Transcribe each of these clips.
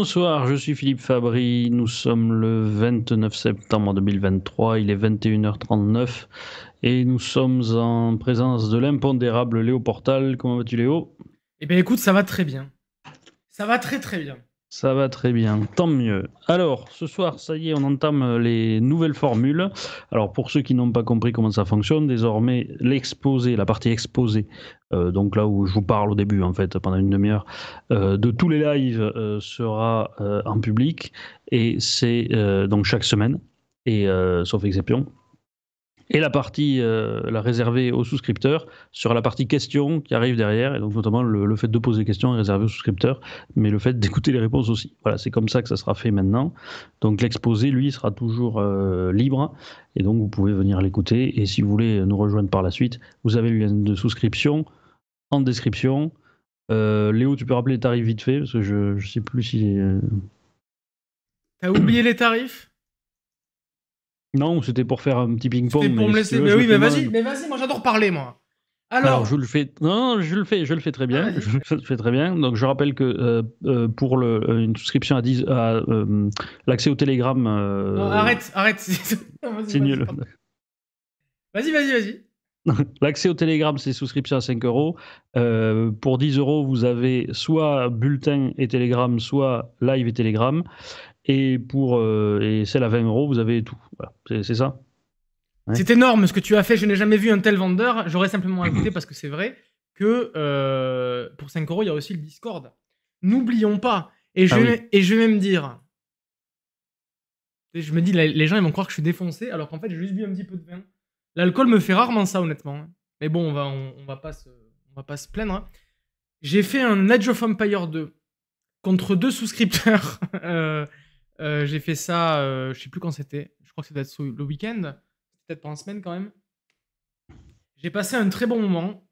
Bonsoir, je suis Philippe Fabry. Nous sommes le 29 septembre 2023. Il est 21h39 et nous sommes en présence de l'impondérable Léo Portal. Comment vas-tu, Léo? Eh bien, écoute, ça va très bien. Ça va très très bien. Ça va très bien, tant mieux. Alors, ce soir, ça y est, on entame les nouvelles formules. Alors, pour ceux qui n'ont pas compris comment ça fonctionne, désormais, l'exposé, la partie exposée, euh, donc là où je vous parle au début, en fait, pendant une demi-heure, euh, de tous les lives euh, sera en public. Et c'est donc chaque semaine, et sauf exception et la partie euh, la réservée aux souscripteurs sur la partie questions qui arrive derrière, et donc notamment le, fait de poser des questions est réservé aux souscripteurs, mais le fait d'écouter les réponses aussi. Voilà, c'est comme ça que ça sera fait maintenant. Donc l'exposé, lui, sera toujours euh, libre, et donc vous pouvez venir l'écouter, et si vous voulez nous rejoindre par la suite, vous avez le lien de souscription en description. Euh, Léo, tu peux rappeler les tarifs vite fait, parce que je ne sais plus si... T'as oublié les tarifs? Non, c'était pour faire un petit ping-pong. C'était pour me laisser. mais oui, mais vas-y, mais vas-y, moi j'adore parler, moi. Alors... je le fais. Non, je le fais. Je le fais très bien. je le fais très bien. Donc, je rappelle que euh, euh, pour le, euh, une souscription à, 10, à l'accès au Telegram. arrête, arrête. C'est nul. Vas-y, vas-y, vas-y. L'accès au Telegram, c'est souscription à 5 euros. pour 10 euros, vous avez soit bulletin et Telegram, soit live et Telegram. Et pour euh, et celle à 20 euros, vous avez tout. Voilà. C'est ça C'est énorme ce que tu as fait. Je n'ai jamais vu un tel vendeur. J'aurais simplement ajouté, parce que c'est vrai, que euh, pour 5 euros, il y a aussi le Discord. N'oublions pas. Et je, ah vais, et je vais même dire. Je me dis, les gens ils vont croire que je suis défoncé, alors qu'en fait, j'ai juste bu un petit peu de vin. L'alcool me fait rarement ça, honnêtement. Mais bon, on va, on, va, pas, se, on va pas se plaindre. Hein. J'ai fait un Edge of Empire 2 contre deux souscripteurs. euh, euh, j'ai fait ça, euh, je sais plus quand c'était. Je crois que c'était le week-end. Peut-être pas en semaine quand même. J'ai passé un très bon moment.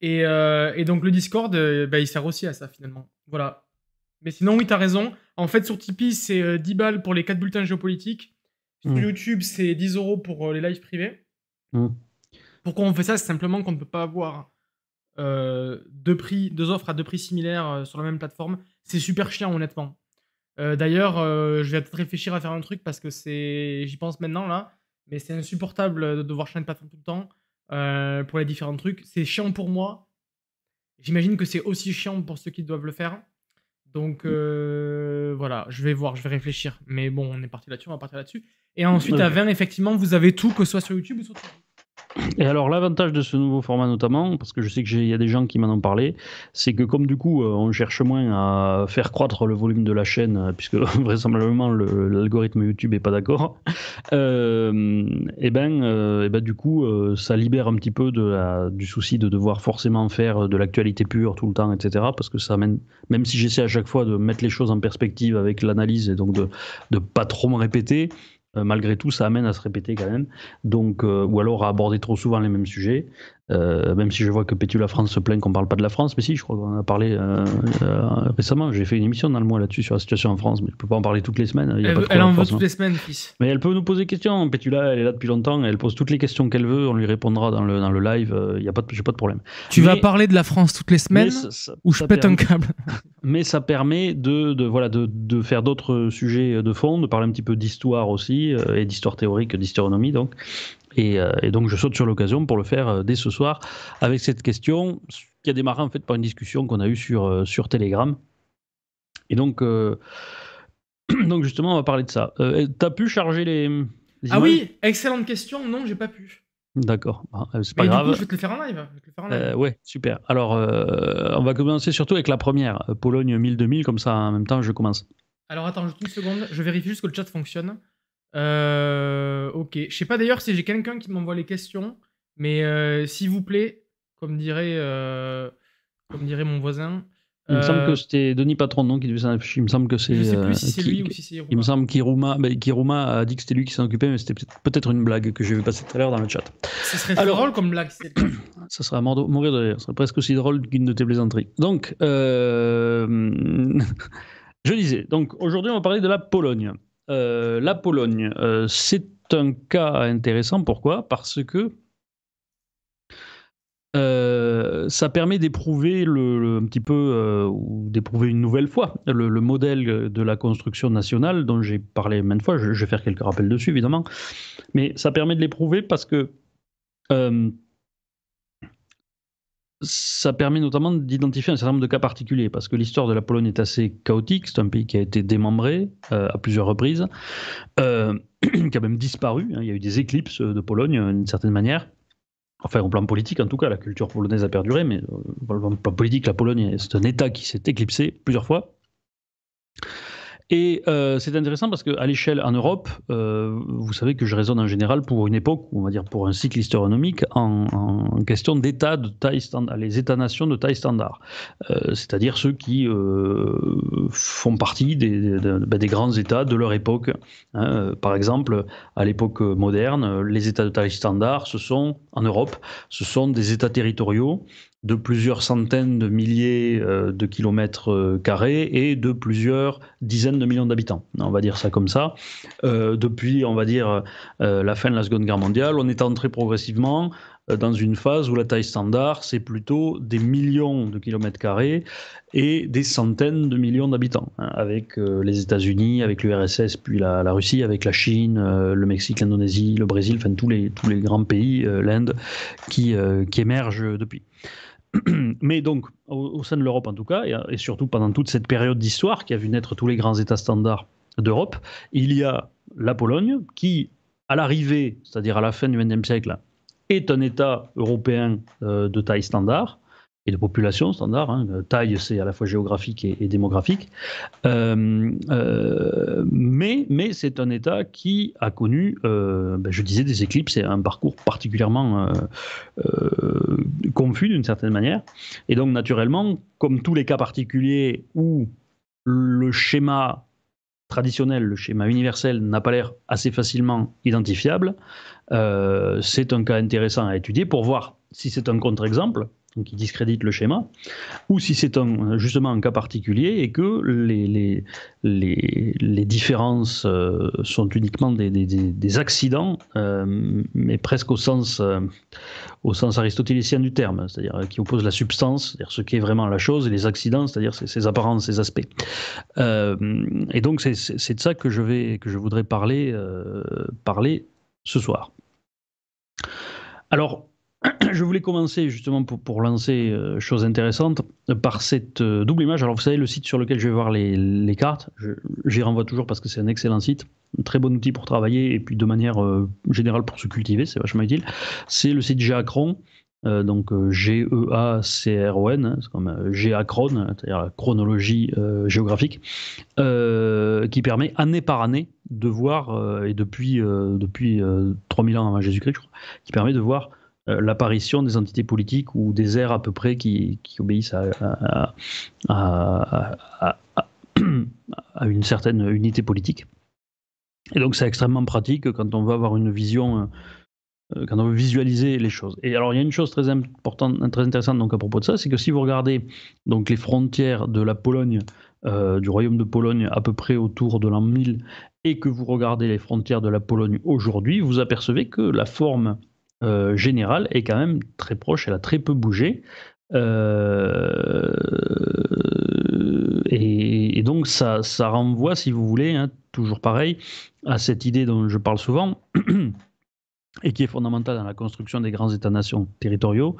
Et, euh, donc le Discord, bah, il sert aussi à ça finalement. Voilà. Mais sinon, oui, t'as raison. En fait, sur Tipeee, c'est 10 balles pour les 4 bulletins géopolitiques. Sur mmh. YouTube, c'est 10 euros pour les lives privés. Mmh. Pourquoi on fait ça? C'est simplement qu'on ne peut pas avoir deux, prix, deux offres à deux prix similaires sur la même plateforme. C'est super chiant, honnêtement. Euh, d'ailleurs, euh, je vais peut-être réfléchir à faire un truc parce que c'est, j'y pense maintenant là, mais c'est insupportable de devoir changer de plateforme tout le temps euh, pour les différents trucs. C'est chiant pour moi. J'imagine que c'est aussi chiant pour ceux qui doivent le faire. Donc voilà, je vais voir, je vais réfléchir. Mais bon, on est parti là-dessus, on va partir là-dessus. Et ensuite, à 20, effectivement, vous avez tout, que ce soit sur YouTube ou sur Twitch. Et alors l'avantage de ce nouveau format notamment, parce que je sais qu'il y a des gens qui m'en ont parlé, c'est que comme du coup euh, on cherche moins à faire croître le volume de la chaîne, euh, puisque vraisemblablement l'algorithme YouTube est pas d'accord, euh, et ben, et ben du coup ça libère un petit peu du souci de devoir forcément faire de l'actualité pure tout le temps, etc. Parce que ça amène, même si j'essaie à chaque fois de mettre les choses en perspective avec l'analyse et donc de ne pas trop me répéter, euh, malgré tout, ça amène à se répéter quand même. Donc, euh, ou alors à aborder trop souvent les mêmes sujets. Euh, même si je vois que Pétula France se plaint qu'on parle pas de la France, mais si, je crois qu'on a parlé récemment. J'ai fait une émission dans le mois là-dessus sur la situation en France, mais je peux pas en parler toutes les semaines. elle, en veut toutes les semaines, fils. Mais elle peut nous poser des questions. Pétula, elle est là depuis longtemps, elle pose toutes les questions qu'elle veut, on lui répondra dans le, dans le live. Il y a pas de, pas de problème. Tu vas parler de la France toutes les semaines ou je pète un câble mais ça permet de, de voilà, de, de faire d'autres sujets de fond, de parler un petit peu d'histoire aussi, euh, et d'histoire théorique, d'historionomie donc. Et, euh, et, donc je saute sur l'occasion pour le faire euh, dès ce soir avec cette question qui a démarré en fait par une discussion qu'on a eue sur, sur Telegram. Et donc, donc justement, on va parler de ça. tu as pu charger les, les Ah oui, excellente question. Non, j'ai pas pu. D'accord, bah, euh, c'est pas grave. Du coup, je vais te le faire en live. Euh, ouais, super. Alors, euh, on va commencer surtout avec la première, Pologne 1000-2000, comme ça en même temps je commence. Alors attends, juste une seconde, je vérifie juste que le chat fonctionne. Ok, je sais pas d'ailleurs si j'ai quelqu'un qui m'envoie les questions, mais s'il vous plaît, comme dirait, comme dirait mon voisin, il me semble que euh, c'était Denis Patron non, qui devait s'en occuper. Il me semble que c'est. Je sais plus si c'est lui ou si c'est Il me semble qu'Iruma ben, a dit que c'était lui qui s'en occupait, mais c'était peut-être une blague que j'ai vu passer tout à l'heure dans le chat. Ce serait Alors, drôle comme blague. Ça serait à mourir de rire. Ce serait presque aussi drôle qu'une de tes plaisanteries. Donc, euh, je disais. Donc, aujourd'hui, on va parler de la Pologne. Euh, la Pologne, c'est un cas intéressant. Pourquoi? Parce que euh, ça permet d'éprouver le, un petit peu, euh, ou d'éprouver une nouvelle fois le, modèle de la construction nationale dont j'ai parlé maintes fois. Je, vais faire quelques rappels dessus, évidemment. Mais ça permet de l'éprouver parce que euh, ça permet notamment d'identifier un certain nombre de cas particuliers, parce que l'histoire de la Pologne est assez chaotique. C'est un pays qui a été démembré à plusieurs reprises, qui a même disparu. Hein. Il y a eu des éclipses de Pologne, d'une certaine manière. Enfin, au plan politique, en tout cas, la culture polonaise a perduré, mais euh, au plan politique, la Pologne, c'est un État qui s'est éclipsé plusieurs fois. Et euh, c'est intéressant parce qu'à l'échelle en Europe, euh, vous savez que je raisonne en général pour une époque, on va dire pour un cycle historique, en, en question d'États de taille standard, les États-nations de taille standard, euh, c'est-à-dire ceux qui font partie des, ben, des, grands États de leur époque. Hein. Par exemple, à l'époque moderne, les États de taille standard, ce sont en Europe, ce sont des États territoriaux de plusieurs centaines de milliers euh, de kilomètres euh, carrés et de plusieurs dizaines de millions d'habitants. On va dire ça comme ça. Euh, depuis, on va dire, la fin de la Seconde Guerre mondiale, on est entré progressivement dans une phase où la taille standard, c'est plutôt des millions de kilomètres carrés et des centaines de millions d'habitants, hein, avec les États-Unis, avec l'URSS, puis la, Russie, avec la Chine, le Mexique, l'Indonésie, le Brésil, enfin tous les, tous les grands pays, l'Inde, qui, qui émergent depuis. Mais donc, au, sein de l'Europe en tout cas, et, surtout pendant toute cette période d'histoire qui a vu naître tous les grands États standards d'Europe, il y a la Pologne qui, à l'arrivée, c'est-à-dire à la fin du XXe siècle, est un État européen euh, de taille standard, et de population standard. Hein. Taille, c'est à la fois géographique et, démographique. Euh, euh, mais mais c'est un État qui a connu, euh, ben, je disais, des éclipses et un parcours particulièrement confus d'une certaine manière. Et donc, naturellement, comme tous les cas particuliers où le schéma traditionnel, le schéma universel n'a pas l'air assez facilement identifiable, c'est un cas intéressant à étudier pour voir si c'est un contre-exemple qui discrédite le schéma, ou si c'est un, justement un cas particulier et que les, les, les, les différences euh, sont uniquement des, des, accidents, euh, mais presque au sens, euh, au sens aristotélicien du terme, c'est-à-dire qui oppose la substance, c'est-à-dire ce qui est vraiment la chose, et les accidents, c'est-à-dire ses, apparences, ses aspects. et donc c'est de ça que je, vais, que je voudrais parler, parler ce soir. Alors, je voulais commencer justement pour, lancer euh, chose intéressante par cette euh, double image. Alors vous savez le site sur lequel je vais voir les, les cartes, j'y renvoie toujours parce que c'est un excellent site, un très bon outil pour travailler et puis de manière euh, générale pour se cultiver, c'est vachement utile. C'est le site Géacron, donc G-E-A-C-R-O-N, hein, c'est comme Géacron, c'est-à-dire la chronologie géographique, qui permet année par année de voir, et depuis, depuis 3000 ans avant Jésus-Christ, qui permet de voir euh, l'apparition des entités politiques ou des airs à peu près qui, obéissent à, à, une certaine unité politique. Et donc c'est extrêmement pratique quand on veut avoir une vision, euh, quand on veut visualiser les choses. Et alors il y a une chose très importante, très intéressante donc à propos de ça, c'est que si vous regardez donc les frontières de la Pologne, euh, du royaume de Pologne à peu près autour de l'an 1000, et que vous regardez les frontières de la Pologne aujourd'hui, vous apercevez que la forme euh, générale est quand même très proche, elle a très peu bougé. Euh, et, donc ça, ça, renvoie, si vous voulez, hein, toujours pareil, à cette idée dont je parle souvent, et qui est fondamentale dans la construction des grands États-nations territoriaux,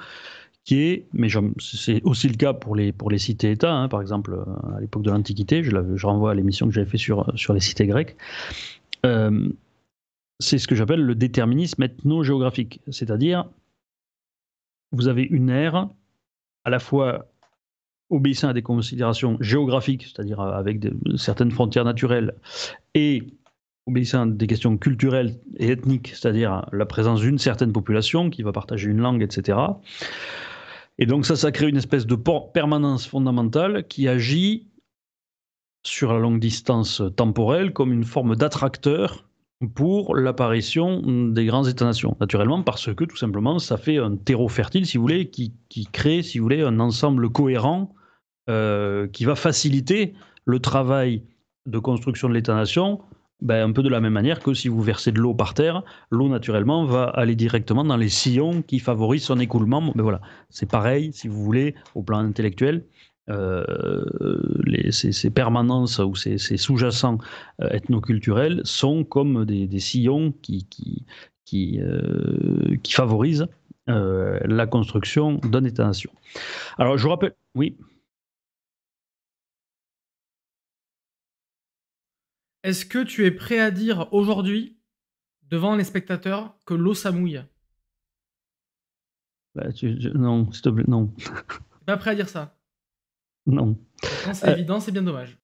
qui est, mais c'est aussi le cas pour les, pour les cités-États, hein, par exemple à l'époque de l'Antiquité, je, renvoie à l'émission que j'avais fait sur, sur les cités grecques. Euh, c'est ce que j'appelle le déterminisme ethno-géographique. C'est-à-dire, vous avez une ère à la fois obéissant à des considérations géographiques, c'est-à-dire avec certaines frontières naturelles, et obéissant à des questions culturelles et ethniques, c'est-à-dire la présence d'une certaine population qui va partager une langue, etc. Et donc ça, ça crée une espèce de permanence fondamentale qui agit sur la longue distance temporelle comme une forme d'attracteur pour l'apparition des grands États-nations. Naturellement, parce que tout simplement, ça fait un terreau fertile, si vous voulez, qui, crée, si vous voulez, un ensemble cohérent euh, qui va faciliter le travail de construction de l'État-nation ben, un peu de la même manière que si vous versez de l'eau par terre, l'eau naturellement va aller directement dans les sillons qui favorisent son écoulement. Ben, voilà, c'est pareil, si vous voulez, au plan intellectuel. Euh, les, ces, permanences ou ces, sous-jacents euh, ethnoculturels sont comme des, sillons qui, qui, qui, euh, qui favorisent la construction d'un État-nation. Alors je vous rappelle, oui. Est-ce que tu es prêt à dire aujourd'hui, devant les spectateurs, que l'eau s'amouille? Bah, Non, s'il te plaît, non. pas prêt à dire ça? Non. Quand c'est euh, évident, c'est bien dommage.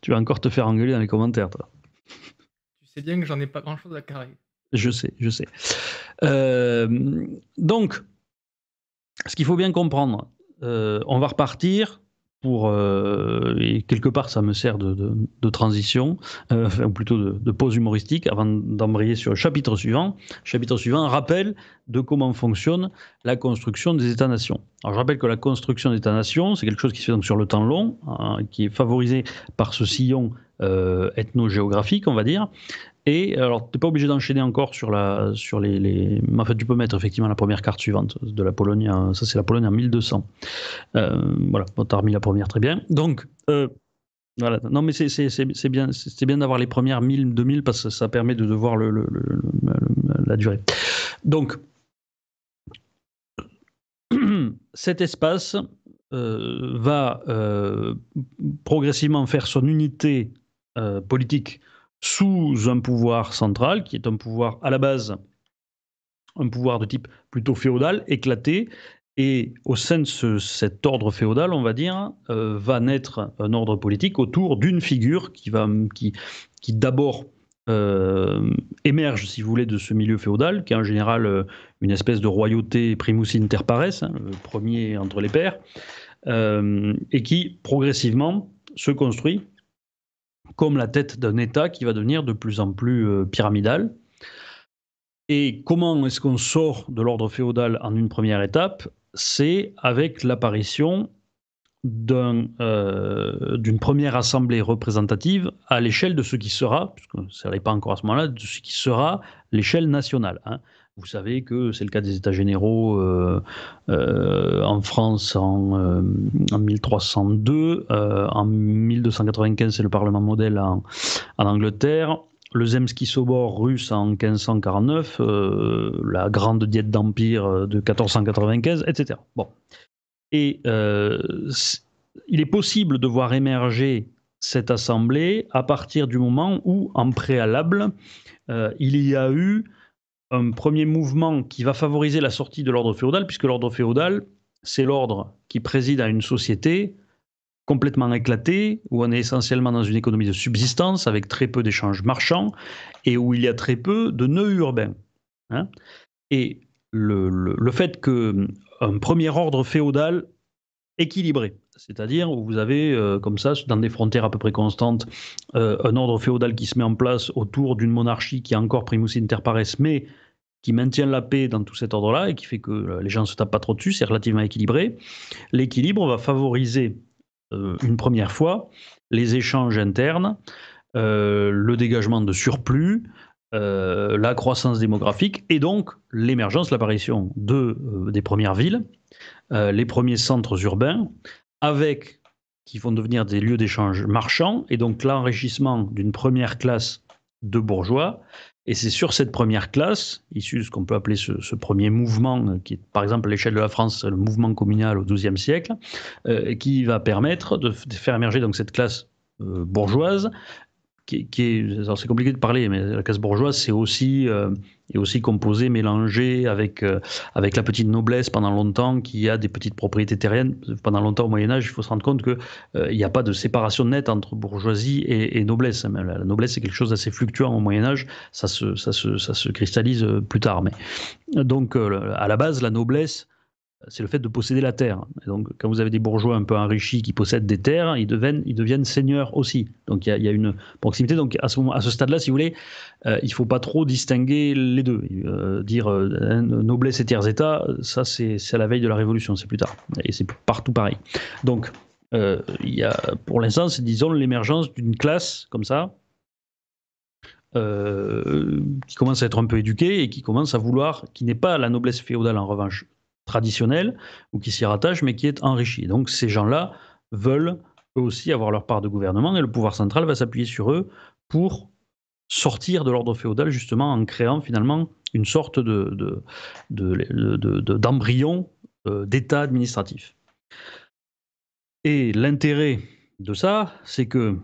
Tu vas encore te faire engueuler dans les commentaires, toi. Tu sais bien que j'en ai pas grand-chose à carrer. Je sais, je sais. Euh, donc, ce qu'il faut bien comprendre, euh, on va repartir pour euh, et quelque part ça me sert de, transition, euh, ou plutôt de, de, pause humoristique, avant d'embrayer sur le chapitre suivant. Chapitre suivant, rappel de comment fonctionne la construction des États-nations. Alors je rappelle que la construction des États-nations, c'est quelque chose qui se fait donc sur le temps long, hein, qui est favorisé par ce sillon euh, ethnogéographique, on va dire, et alors, tu n'es pas obligé d'enchaîner encore sur, la, sur les, les, En fait, tu peux mettre effectivement la première carte suivante de la Pologne. Ça, c'est la Pologne en 1200. Euh, voilà, tu as remis la première très bien. Donc, euh, voilà. Non, mais c'est bien, bien d'avoir les premières 1000, 2000 parce que ça permet de, voir le, la durée. Donc, cet espace euh, va progressivement faire son unité politique sous un pouvoir central, qui est un pouvoir à la base, un pouvoir de type plutôt féodal, éclaté, et au sein de cet ordre féodal, on va dire, euh, va naître un ordre politique autour d'une figure qui, va, qui, qui d'abord euh, émerge, si vous voulez, de ce milieu féodal, qui est en général euh, une espèce de royauté primus inter pares, hein, le premier entre les pairs, et qui progressivement se construit comme la tête d'un État qui va devenir de plus en plus euh, pyramidal. Et comment est-ce qu'on sort de l'ordre féodal en une première étape? C'est avec l'apparition euh, d'une première assemblée représentative à l'échelle de ce qui sera, puisque ça n'est pas encore à ce moment-là, de ce qui sera l'échelle nationale. Hein. Vous savez que c'est le cas des États généraux euh, euh, en France en, 1302, euh, en 1295 c'est le Parlement modèle en, Angleterre, le Zemski Sobor russe en 1549, la Grande Diète d'Empire de 1495, etc. Bon. Et il est possible de voir émerger cette assemblée à partir du moment où, en préalable, il y a eu un premier mouvement qui va favoriser la sortie de l'ordre féodal, puisque l'ordre féodal, c'est l'ordre qui préside à une société complètement éclatée, où on est essentiellement dans une économie de subsistance, avec très peu d'échanges marchands, et où il y a très peu de nœuds urbains. Hein. et le, fait qu'un premier ordre féodal équilibré, c'est-à-dire où vous avez, euh, comme ça, dans des frontières à peu près constantes, euh, un ordre féodal qui se met en place autour d'une monarchie qui est encore primus inter pares, mais qui maintient la paix dans tout cet ordre-là et qui fait que euh, les gens ne se tapent pas trop dessus, c'est relativement équilibré. L'équilibre va favoriser une première fois les échanges internes, le dégagement de surplus, la croissance démographique et donc l'émergence, l'apparition de, des premières villes, les premiers centres urbains, qui vont devenir des lieux d'échange marchands, et donc l'enrichissement d'une première classe de bourgeois. Et c'est sur cette première classe, issue de ce qu'on peut appeler ce, premier mouvement, qui est par exemple à l'échelle de la France le mouvement communal au XIIe siècle, euh, qui va permettre de, faire émerger donc cette classe euh, bourgeoise qui, est, c'est compliqué de parler, mais la classe bourgeoise, c'est aussi, euh, est aussi composé, mélangé avec, euh, avec la petite noblesse pendant longtemps, qui a des petites propriétés terriennes. Pendant longtemps, au Moyen-Âge, il faut se rendre compte qu'il euh, n'y a pas de séparation nette entre bourgeoisie et, noblesse. La, noblesse, c'est quelque chose d'assez fluctuant au Moyen-Âge, ça se, ça, se, ça se cristallise plus tard. Mais, donc, à la base, la noblesse, c'est le fait de posséder la terre. Donc, quand vous avez des bourgeois un peu enrichis qui possèdent des terres, ils deviennent, seigneurs aussi. Donc, il y, a, une proximité. Donc, à ce, ce stade-là, si vous voulez, euh, il ne faut pas trop distinguer les deux. Euh, dire euh, noblesse et tiers-état, ça, c'est à la veille de la Révolution, c'est plus tard. Et c'est partout pareil. Donc, y a, pour l'instant, c'est, disons, l'émergence d'une classe comme ça, qui commence à être un peu éduqué et qui commence à vouloir, qui n'est pas la noblesse féodale en revanche traditionnelle ou qui s'y rattache, mais qui est enrichi. Donc ces gens-là veulent eux aussi avoir leur part de gouvernement et le pouvoir central va s'appuyer sur eux pour sortir de l'ordre féodal justement en créant finalement une sorte de, d'embryon euh, d'État administratif. Et l'intérêt de ça, c'est que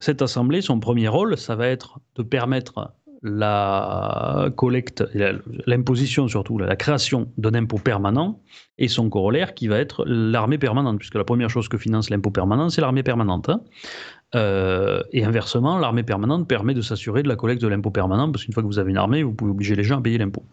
cette assemblée, son premier rôle, ça va être de permettre la collecte, l'imposition surtout, la création d'un impôt permanent et son corollaire qui va être l'armée permanente, puisque la première chose que finance l'impôt permanent, c'est l'armée permanente. Hein. Euh, et inversement, l'armée permanente permet de s'assurer de la collecte de l'impôt permanent, parce qu'une fois que vous avez une armée, vous pouvez obliger les gens à payer l'impôt.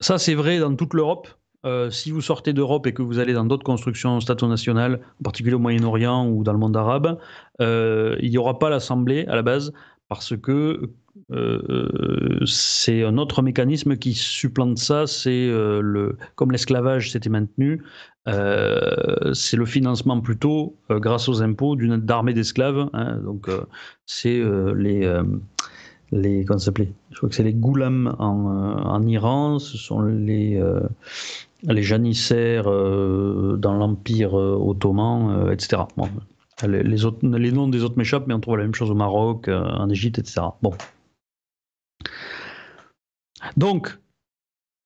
Ça, c'est vrai dans toute l'Europe. Euh, si vous sortez d'Europe et que vous allez dans d'autres constructions stato-nationales, en particulier au Moyen-Orient ou dans le monde arabe, euh, il n'y aura pas l'Assemblée à la base parce que euh, c'est un autre mécanisme qui supplante ça, c'est euh, le comme l'esclavage s'était maintenu, euh, c'est le financement plutôt grâce aux impôts d'une d'armée d'esclaves. Hein. donc c'est les les comment Je crois que c'est les goulams en, en, Iran, ce sont les les janissaires dans l'empire ottoman, etc. Bon, les, noms des autres m'échappent, mais on trouve la même chose au Maroc, euh, en Égypte, etc. Bon. Donc,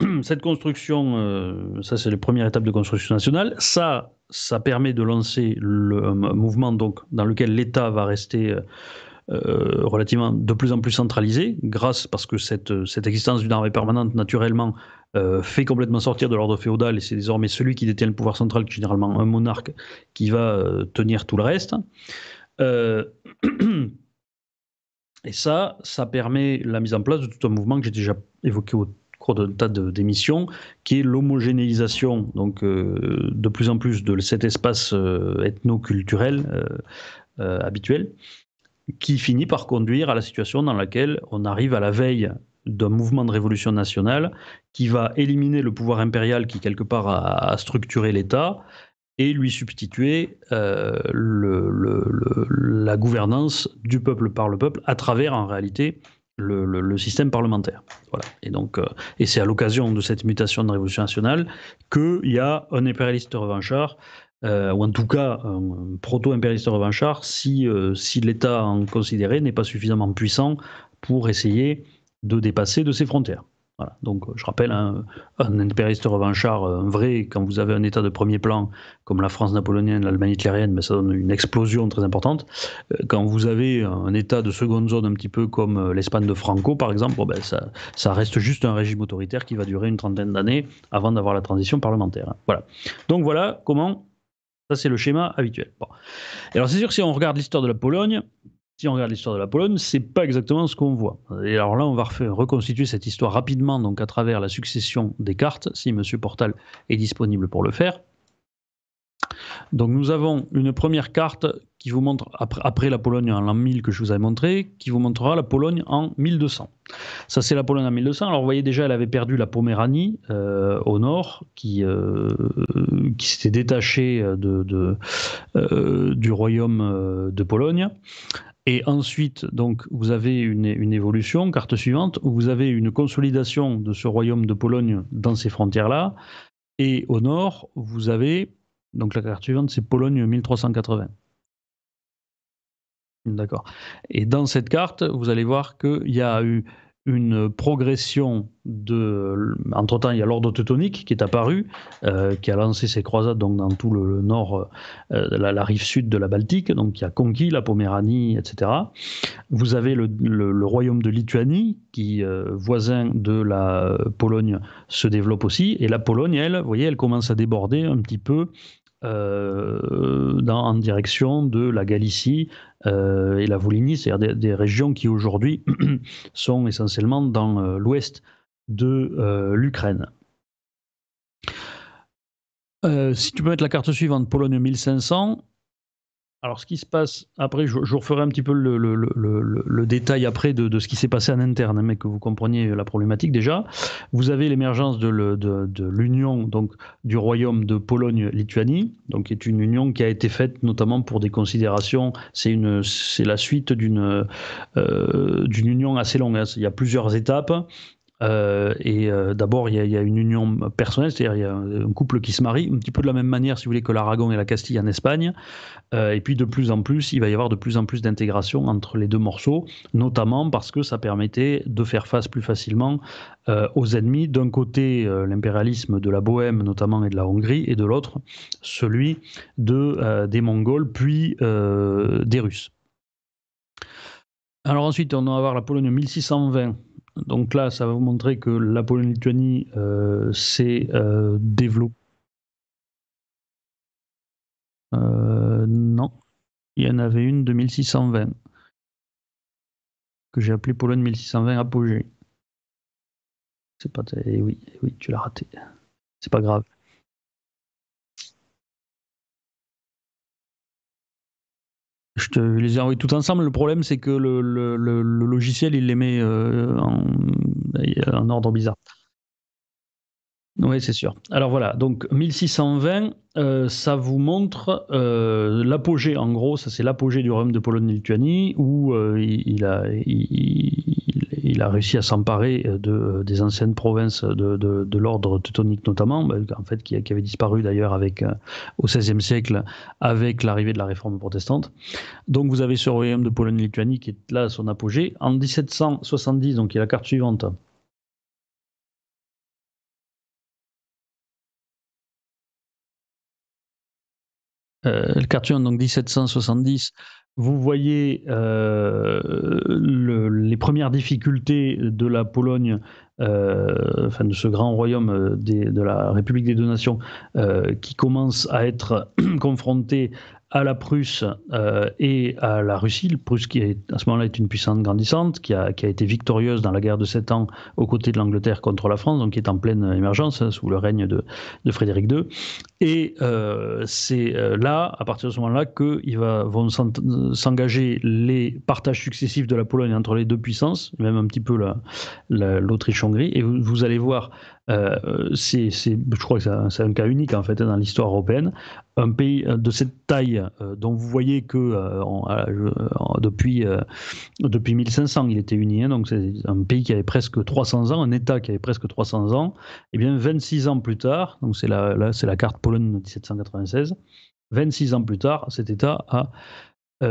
cette construction, euh, ça c'est la première étape de construction nationale. Ça, ça permet de lancer le mouvement donc, dans lequel l'État va rester euh, euh, relativement de plus en plus centralisé, grâce parce que cette, cette existence d'une armée permanente, naturellement, euh, fait complètement sortir de l'ordre féodal, et c'est désormais celui qui détient le pouvoir central, généralement un monarque, qui va euh, tenir tout le reste. et ça, ça permet la mise en place de tout un mouvement que j'ai déjà évoqué au cours d'un tas d'émissions, qui est l'homogénéisation donc de plus en plus de cet espace ethno-culturel habituel qui finit par conduire à la situation dans laquelle on arrive à la veille d'un mouvement de révolution nationale qui va éliminer le pouvoir impérial qui quelque part a, structuré l'État et lui substituer euh, la gouvernance du peuple par le peuple à travers en réalité le, système parlementaire. Euh, et c'est à l'occasion de cette mutation de révolution nationale qu'il y a un impérialiste revanchard euh, ou en tout cas un proto-impérialiste revanchard, si, euh, si l'État en considéré n'est pas suffisamment puissant pour essayer de dépasser de ses frontières. Donc je rappelle, un, impérialiste revanchard, un vrai, quand vous avez un État de premier plan comme la France napoléonienne, l'Allemagne hitlérienne, mais ben, ça donne une explosion très importante. Euh, quand vous avez un État de seconde zone un petit peu comme l'Espagne de Franco, par exemple, ben, ça, ça reste juste un régime autoritaire qui va durer une trentaine d'années avant d'avoir la transition parlementaire. Voilà. Donc voilà comment ça, c'est le schéma habituel. alors, c'est sûr, si on regarde l'histoire de la Pologne, si on regarde l'histoire de la Pologne, c'est pas exactement ce qu'on voit. Et alors là, on va reconstituer cette histoire rapidement, donc à travers la succession des cartes, si M. Portal est disponible pour le faire. Donc nous avons une première carte qui vous montre, après, la Pologne en l'an 1000 que je vous avais montré, qui vous montrera la Pologne en 1200. Ça c'est la Pologne en 1200. Alors vous voyez déjà, elle avait perdu la Poméranie euh, au nord, qui, euh, qui s'était détachée de, euh, du royaume de Pologne. Et ensuite, donc, vous avez une, une, évolution, carte suivante, où vous avez une consolidation de ce royaume de Pologne dans ces frontières-là. Et au nord, vous avez donc la carte suivante, c'est Pologne 1380. D'accord. Et dans cette carte, vous allez voir qu'il y a eu une progression de. Entre-temps, il y a l'ordre teutonique qui est apparu, euh, qui a lancé ses croisades donc, dans tout le, nord, euh, la, rive sud de la Baltique, donc qui a conquis la Poméranie, etc. Vous avez le, royaume de Lituanie, qui, euh, voisin de la Pologne, se développe aussi. Et la Pologne, elle, vous voyez, elle commence à déborder un petit peu euh, dans, en direction de la Galicie euh, et la Volhynie, c'est-à-dire des, régions qui aujourd'hui sont essentiellement dans euh, l'ouest de l'Ukraine. si tu peux mettre la carte suivante, Pologne 1500, Alors, ce qui se passe, après, je, je referai un petit peu le, détail après de, ce qui s'est passé en interne, hein, mais que vous compreniez la problématique déjà. Vous avez l'émergence de, l'union, donc du royaume de Pologne-Lituanie, donc qui est une union qui a été faite notamment pour des considérations. C'est la suite d'une euh, d'une union assez longue. Hein. Il y a plusieurs étapes. Euh, et euh, d'abord, il, y, a une union personnelle, c'est-à-dire il y a un couple qui se marie, un petit peu de la même manière, si vous voulez, que l'Aragon et la Castille en Espagne. Euh, et puis de plus en plus, il va y avoir de plus en plus d'intégration entre les deux morceaux, notamment parce que ça permettait de faire face plus facilement aux ennemis. D'un côté, l'impérialisme de la Bohème, notamment, et de la Hongrie, et de l'autre, celui de, des Mongols, puis des Russes. Alors ensuite, on va avoir la Pologne 1620 donc là, ça va vous montrer que la Pologne-Lituanie euh, s'est euh, développée. Euh, non, il y en avait une de 1620 que j'ai appelée Pologne 1620 apogée. C'est pas. Eh oui, eh oui, tu l'as raté. C'est pas grave. Je te les ai envoyés tout ensemble. Le problème, c'est que le, logiciel, il les met euh, en, ordre bizarre. Oui, c'est sûr. Alors voilà, donc 1620, euh, ça vous montre euh, l'apogée, en gros, ça c'est l'apogée du royaume de Pologne-Lituanie, où il, a, a réussi à s'emparer euh, euh, des anciennes provinces de, l'ordre teutonique notamment, bah, qui, qui avait disparu d'ailleurs euh, au XVIe siècle avec l'arrivée de la réforme protestante. Donc vous avez ce royaume de Pologne-Lituanie qui est là à son apogée. En 1770, donc il y a la carte suivante. Le carton donc 1770, vous voyez euh, les premières difficultés de la Pologne, euh, enfin de ce grand royaume de la République des deux nations, qui commence à être confronté à la Prusse euh, et à la Russie. Le Prusse qui à ce moment-là est une puissance grandissante, qui a, été victorieuse dans la guerre de Sept Ans aux côtés de l'Angleterre contre la France, donc qui est en pleine émergence hein, sous le règne de, Frédéric II. Et euh, c'est euh, là, à partir de ce moment-là, que va, vont s'engager les partages successifs de la Pologne entre les deux puissances, même un petit peu l'Autriche-Hongrie. Et vous, allez voir c'est, je crois que c'est un, cas unique en fait dans l'histoire européenne. Un pays de cette taille, euh, dont vous voyez que euh, depuis, depuis 1500 il était uni, hein, donc c'est un pays qui avait presque 300 ans, un État qui avait presque 300 ans, et bien 26 ans plus tard, donc c'est la, la carte Pologne de 1796, 26 ans plus tard, cet État a...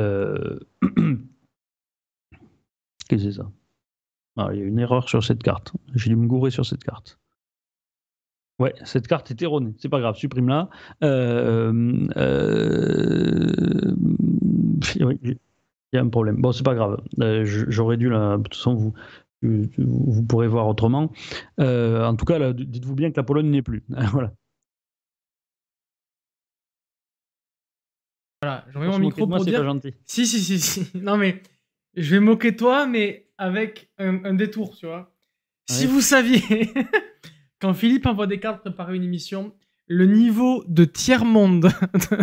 Qu'est-ce que c'est ça? Ah, il y a une erreur sur cette carte. J'ai dû me gourer sur cette carte. Ouais, cette carte est erronée. C'est pas grave, supprime-la. Euh, euh, il y a un problème. Bon, c'est pas grave. Euh, j'aurais dû la. De toute façon, vous, vous pourrez voir autrement. en tout cas, dites-vous bien que la Pologne n'est plus. voilà. Voilà, j'aurais mon micro pour dire. gentil. Si, si, si, si. Non, mais je vais moquer toi, mais avec un, détour, tu vois. Si vous saviez quand Philippe envoie des cartes préparer une émission, le niveau de tiers-monde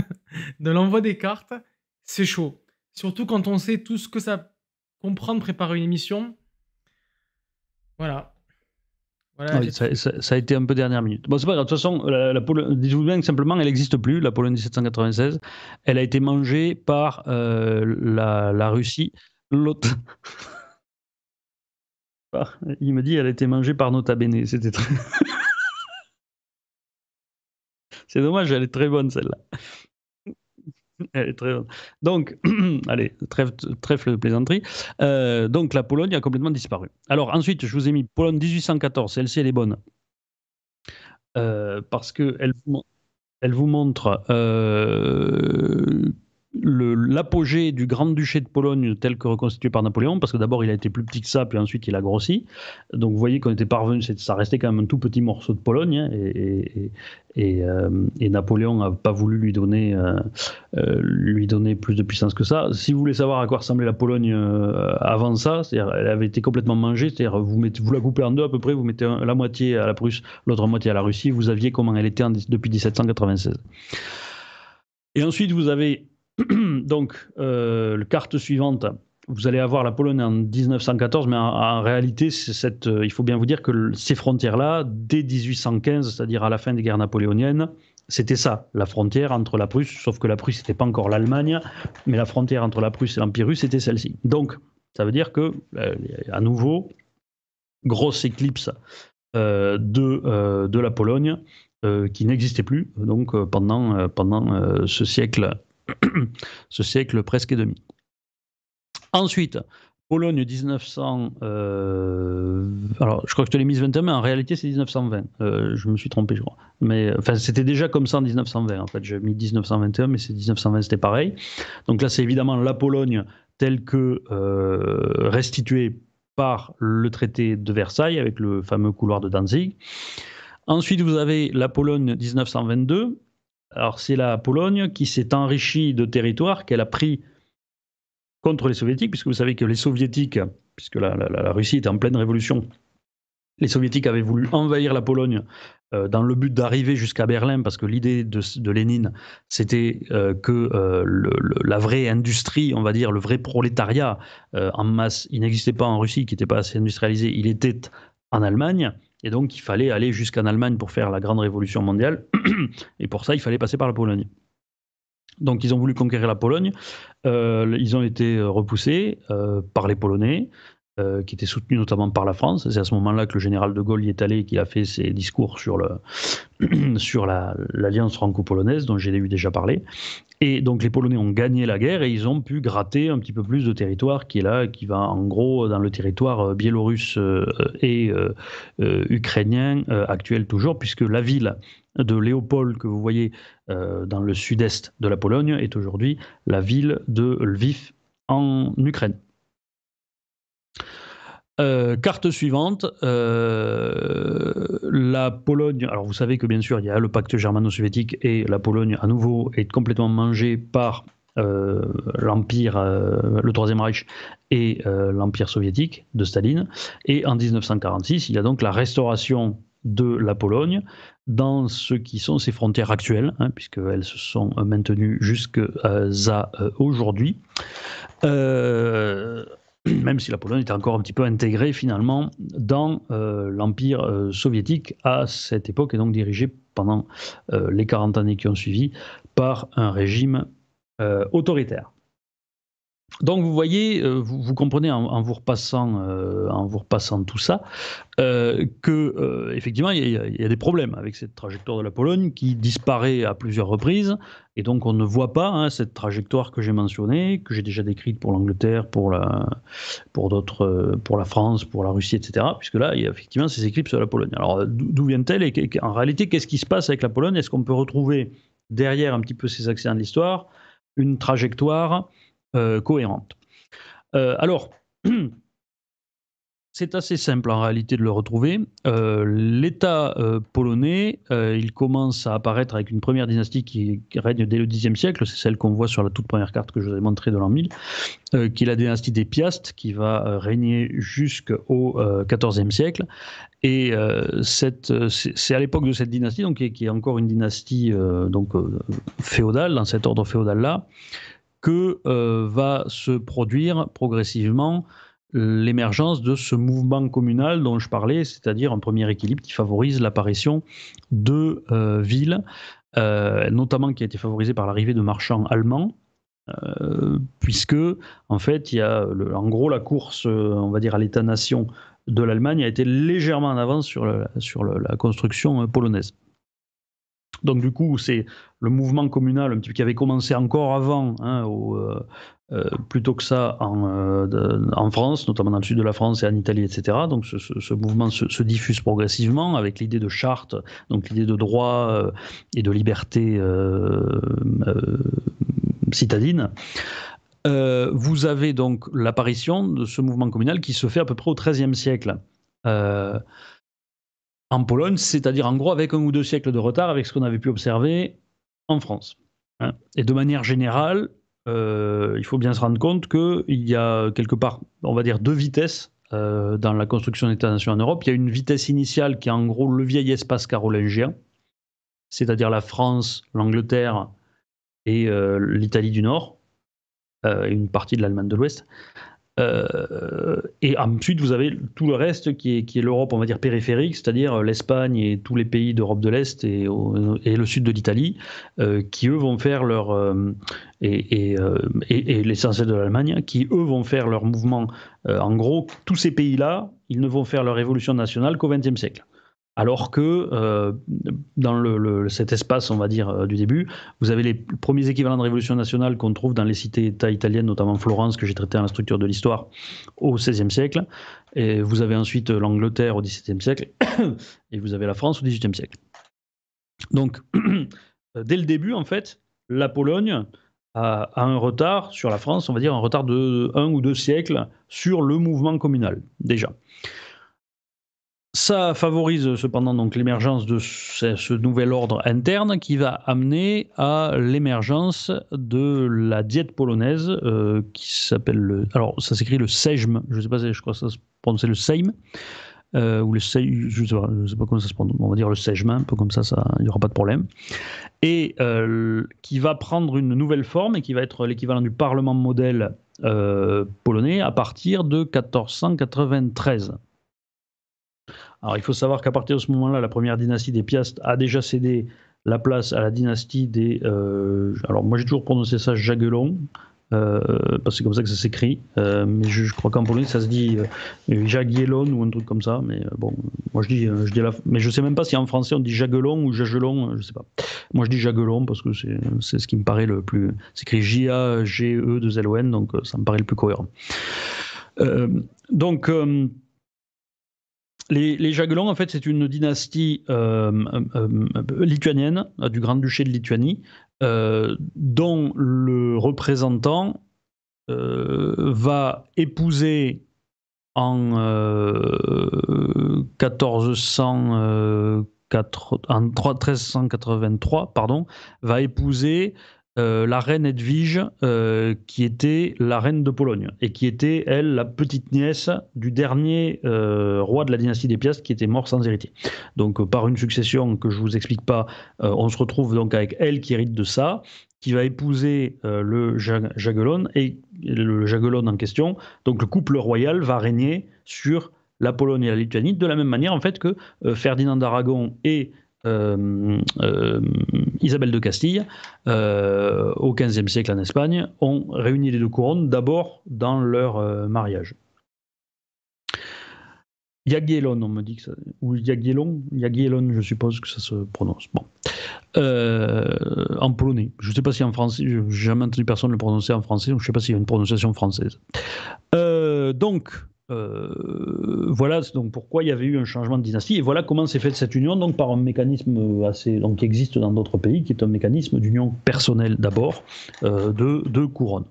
de, l'envoi des cartes, c'est chaud. Surtout quand on sait tout ce que ça comprend de préparer une émission. Voilà. voilà ça, a été un peu dernière minute. Bon, c'est pas grave. De toute façon, la, la dites-vous bien que simplement, elle n'existe plus, la Pologne 1796. Elle a été mangée par euh, la, la Russie. Il me dit elle a été mangée par Nota Bene. C'était très. C'est dommage, elle est très bonne celle-là. Elle est très bonne. Donc, allez, trêve de plaisanterie. Euh, donc, la Pologne a complètement disparu. Alors, ensuite, je vous ai mis Pologne 1814. Celle-ci, elle est bonne. Euh, parce qu'elle elle vous montre euh, l'apogée du Grand-Duché de Pologne tel que reconstitué par Napoléon, parce que d'abord il a été plus petit que ça, puis ensuite il a grossi. Donc vous voyez qu'on était parvenu, ça restait quand même un tout petit morceau de Pologne, hein, et, et, euh, Napoléon n'a pas voulu lui donner, euh, euh, lui donner plus de puissance que ça. Si vous voulez savoir à quoi ressemblait la Pologne avant ça, c'est-à-dire elle avait été complètement mangée, c'est-à-dire vous, vous la coupez en deux à peu près, vous mettez la moitié à la Prusse, l'autre moitié à la Russie, vous aviez comment elle était depuis 1796. Et ensuite vous avez donc, euh, carte suivante, vous allez avoir la Pologne en 1914, mais en, réalité, euh, il faut bien vous dire que ces frontières-là, dès 1815, c'est-à-dire à la fin des guerres napoléoniennes, c'était ça, la frontière entre la Prusse, sauf que la Prusse n'était pas encore l'Allemagne, mais la frontière entre la Prusse et l'Empire russe était celle-ci. Donc, ça veut dire que, euh, à nouveau, grosse éclipse de, la Pologne qui n'existait plus donc pendant ce siècle, ce siècle presque et demi. Ensuite, Pologne 1900. Euh, alors, je crois que je te l'ai mise 21, mais en réalité, c'est 1920. Euh, je me suis trompé, je crois. Mais enfin, c'était déjà comme ça en 1920. En fait, j'ai mis 1921, mais c'est 1920, c'était pareil. Donc là, c'est évidemment la Pologne telle que euh, restituée par le traité de Versailles avec le fameux couloir de Danzig. Ensuite, vous avez la Pologne 1922. Alors, c'est la Pologne qui s'est enrichie de territoires qu'elle a pris contre les soviétiques, puisque vous savez que les soviétiques, puisque la, Russie était en pleine révolution, les soviétiques avaient voulu envahir la Pologne euh, dans le but d'arriver jusqu'à Berlin, parce que l'idée de, Lénine, c'était euh, que euh, la vraie industrie, on va dire, le vrai prolétariat en masse, il n'existait pas en Russie, qui n'était pas assez industrialisé, il était en Allemagne. Et donc, il fallait aller jusqu'en Allemagne pour faire la grande révolution mondiale. Et pour ça, il fallait passer par la Pologne. Donc ils ont voulu conquérir la Pologne. Euh, ils ont été euh, repoussés euh, par les Polonais, qui étaient soutenus notamment par la France. C'est à ce moment-là que le général de Gaulle y est allé et qu'il a fait ses discours sur, l'alliance franco-polonaise, dont j'ai déjà parlé. Et donc les Polonais ont gagné la guerre et ils ont pu gratter un petit peu plus de territoire qui est là, qui va en gros dans le territoire biélorusse et ukrainien actuel toujours, puisque la ville de Léopold que vous voyez euh, dans le sud-est de la Pologne est aujourd'hui la ville de Lviv en Ukraine. Euh, carte suivante, euh, la Pologne. Alors vous savez que bien sûr il y a le pacte germano-soviétique et la Pologne à nouveau est complètement mangée par l'empire, le Troisième Reich et l'empire soviétique de Staline. Et en 1946, il y a donc la restauration de la Pologne dans ce qui sont ses frontières actuelles, hein, puisqu'elles se sont maintenues jusqu'à euh, aujourd'hui. Euh, même si la Pologne était encore un petit peu intégrée finalement dans euh, l'Empire soviétique à cette époque, et donc dirigée pendant les 40 années qui ont suivi par un régime autoritaire. Donc vous voyez, euh, vous, comprenez en, vous repassant, euh, en vous repassant tout ça, euh, que effectivement il y, a des problèmes avec cette trajectoire de la Pologne qui disparaît à plusieurs reprises, et donc on ne voit pas hein, cette trajectoire que j'ai mentionnée, que j'ai déjà décrite pour l'Angleterre, pour la, pour d'autres, pour la France, pour la Russie, etc. Puisque là, il y a effectivement ces éclipses de la Pologne. Alors d'où viennent-elles et en réalité, qu'est-ce qui se passe avec la Pologne? Est-ce qu'on peut retrouver derrière un petit peu ces accidents de l'histoire une trajectoire euh, cohérente. Euh, alors, c'est assez simple en réalité de le retrouver. Euh, L'État polonais, il commence à apparaître avec une première dynastie qui, règne dès le Xe siècle, c'est celle qu'on voit sur la toute première carte que je vous ai montrée de l'an 1000, qui est la dynastie des Piastes, qui va régner jusqu'au XIVe siècle. Et c'est à l'époque de cette dynastie, donc, qui, est encore une dynastie donc, féodale, dans cet ordre féodal-là, que euh, va se produire progressivement l'émergence de ce mouvement communal dont je parlais, c'est-à-dire un premier équilibre qui favorise l'apparition de euh, villes, euh, notamment qui a été favorisé par l'arrivée de marchands allemands, puisque en fait, il y a en gros la course, on va dire à l'État-nation de l'Allemagne a été légèrement en avance sur, sur la construction polonaise. Donc du coup, c'est le mouvement communal un petit qui avait commencé encore avant, hein, euh, euh, plutôt que ça en, euh, en, France, notamment dans le sud de la France et en Italie, etc. Donc ce, mouvement se, diffuse progressivement avec l'idée de charte, donc l'idée de droit et de liberté citadine. vous avez donc l'apparition de ce mouvement communal qui se fait à peu près au XIIIe siècle en Pologne, c'est-à-dire en gros avec un ou deux siècles de retard avec ce qu'on avait pu observer en France. Hein. Et de manière générale, euh, il faut bien se rendre compte qu'il y a quelque part, on va dire, deux vitesses euh, dans la construction d'État-nation en Europe. Il y a une vitesse initiale qui est en gros le vieil espace carolingien, c'est-à-dire la France, l'Angleterre et l'Italie du Nord, et une partie de l'Allemagne de l'Ouest. Euh, et ensuite, vous avez tout le reste qui est, l'Europe, on va dire, périphérique, c'est-à-dire l'Espagne et tous les pays d'Europe de l'Est et, et, le sud de l'Italie, euh, qui eux vont faire leur. Euh, et, et l'essentiel de l'Allemagne, qui eux vont faire leur mouvement. en gros, tous ces pays-là, ils ne vont faire leur révolution nationale qu'au XXe siècle. Alors que euh, dans cet espace, on va dire, euh, du début, vous avez les premiers équivalents de révolution nationale qu'on trouve dans les cités-États italiennes, notamment Florence, que j'ai traité dans la structure de l'histoire, au XVIe siècle. Et vous avez ensuite l'Angleterre au XVIIe siècle. Et vous avez la France au XVIIIe siècle. Donc, dès le début, en fait, la Pologne a, un retard sur la France, on va dire un retard de un ou deux siècles sur le mouvement communal, déjà. Ça favorise cependant donc l'émergence de ce, nouvel ordre interne qui va amener à l'émergence de la diète polonaise euh, qui s'appelle le. Alors ça s'écrit le Sejm, je ne sais pas, je crois que ça se prononce le Sejm. Euh, ou le Sejm, je ne sais, pas comment ça se prononce, on va dire le Sejm, un peu comme ça, ça il n'y aura pas de problème. Et euh, qui va prendre une nouvelle forme et qui va être l'équivalent du Parlement modèle polonais à partir de 1493. Alors il faut savoir qu'à partir de ce moment-là, la première dynastie des Piastes a déjà cédé la place à la dynastie des. Euh, alors moi j'ai toujours prononcé ça Jaguelon. Euh, parce que c'est comme ça que ça s'écrit, euh, mais je, crois qu'en polonais ça se dit Jagielon ou un truc comme ça, mais bon, moi je dis, je dis la, mais je sais même pas si en français on dit Jaguelon ou Jagelon, je sais pas. Moi je dis Jaguelon parce que c'est ce qui me paraît le plus, c'est écrit J-A-G-E de L-O-N, donc ça me paraît le plus cohérent. donc les, les en fait, c'est une dynastie euh, euh, euh, lituanienne, du Grand-Duché de Lituanie, dont le représentant va épouser en 1400, en 1383, pardon, va épouser euh, la reine Edwige, euh, qui était la reine de Pologne, et qui était, elle, la petite nièce du dernier euh, roi de la dynastie des Piastres, qui était mort sans héritier. Donc, par une succession que je vous explique pas, on se retrouve donc avec elle qui hérite de ça, qui va épouser le Jagellon, et le Jagellon en question, donc le couple royal va régner sur la Pologne et la Lituanie, de la même manière en fait que Ferdinand d'Aragon et euh, euh, Isabelle de Castille, euh, au XVe siècle en Espagne, ont réuni les deux couronnes d'abord dans leur mariage. Yagielon, on me dit que ça. Ou Yagielon, Yagielon, je suppose que ça se prononce. Bon. en polonais. Je ne sais pas si en français, je n'ai jamais entendu personne le prononcer en français, donc je ne sais pas s'il y a une prononciation française. donc, euh, voilà donc pourquoi il y avait eu un changement de dynastie et voilà comment s'est faite cette union donc par un mécanisme assez donc qui existe dans d'autres pays qui est un mécanisme d'union personnelle d'abord euh, de deux couronnes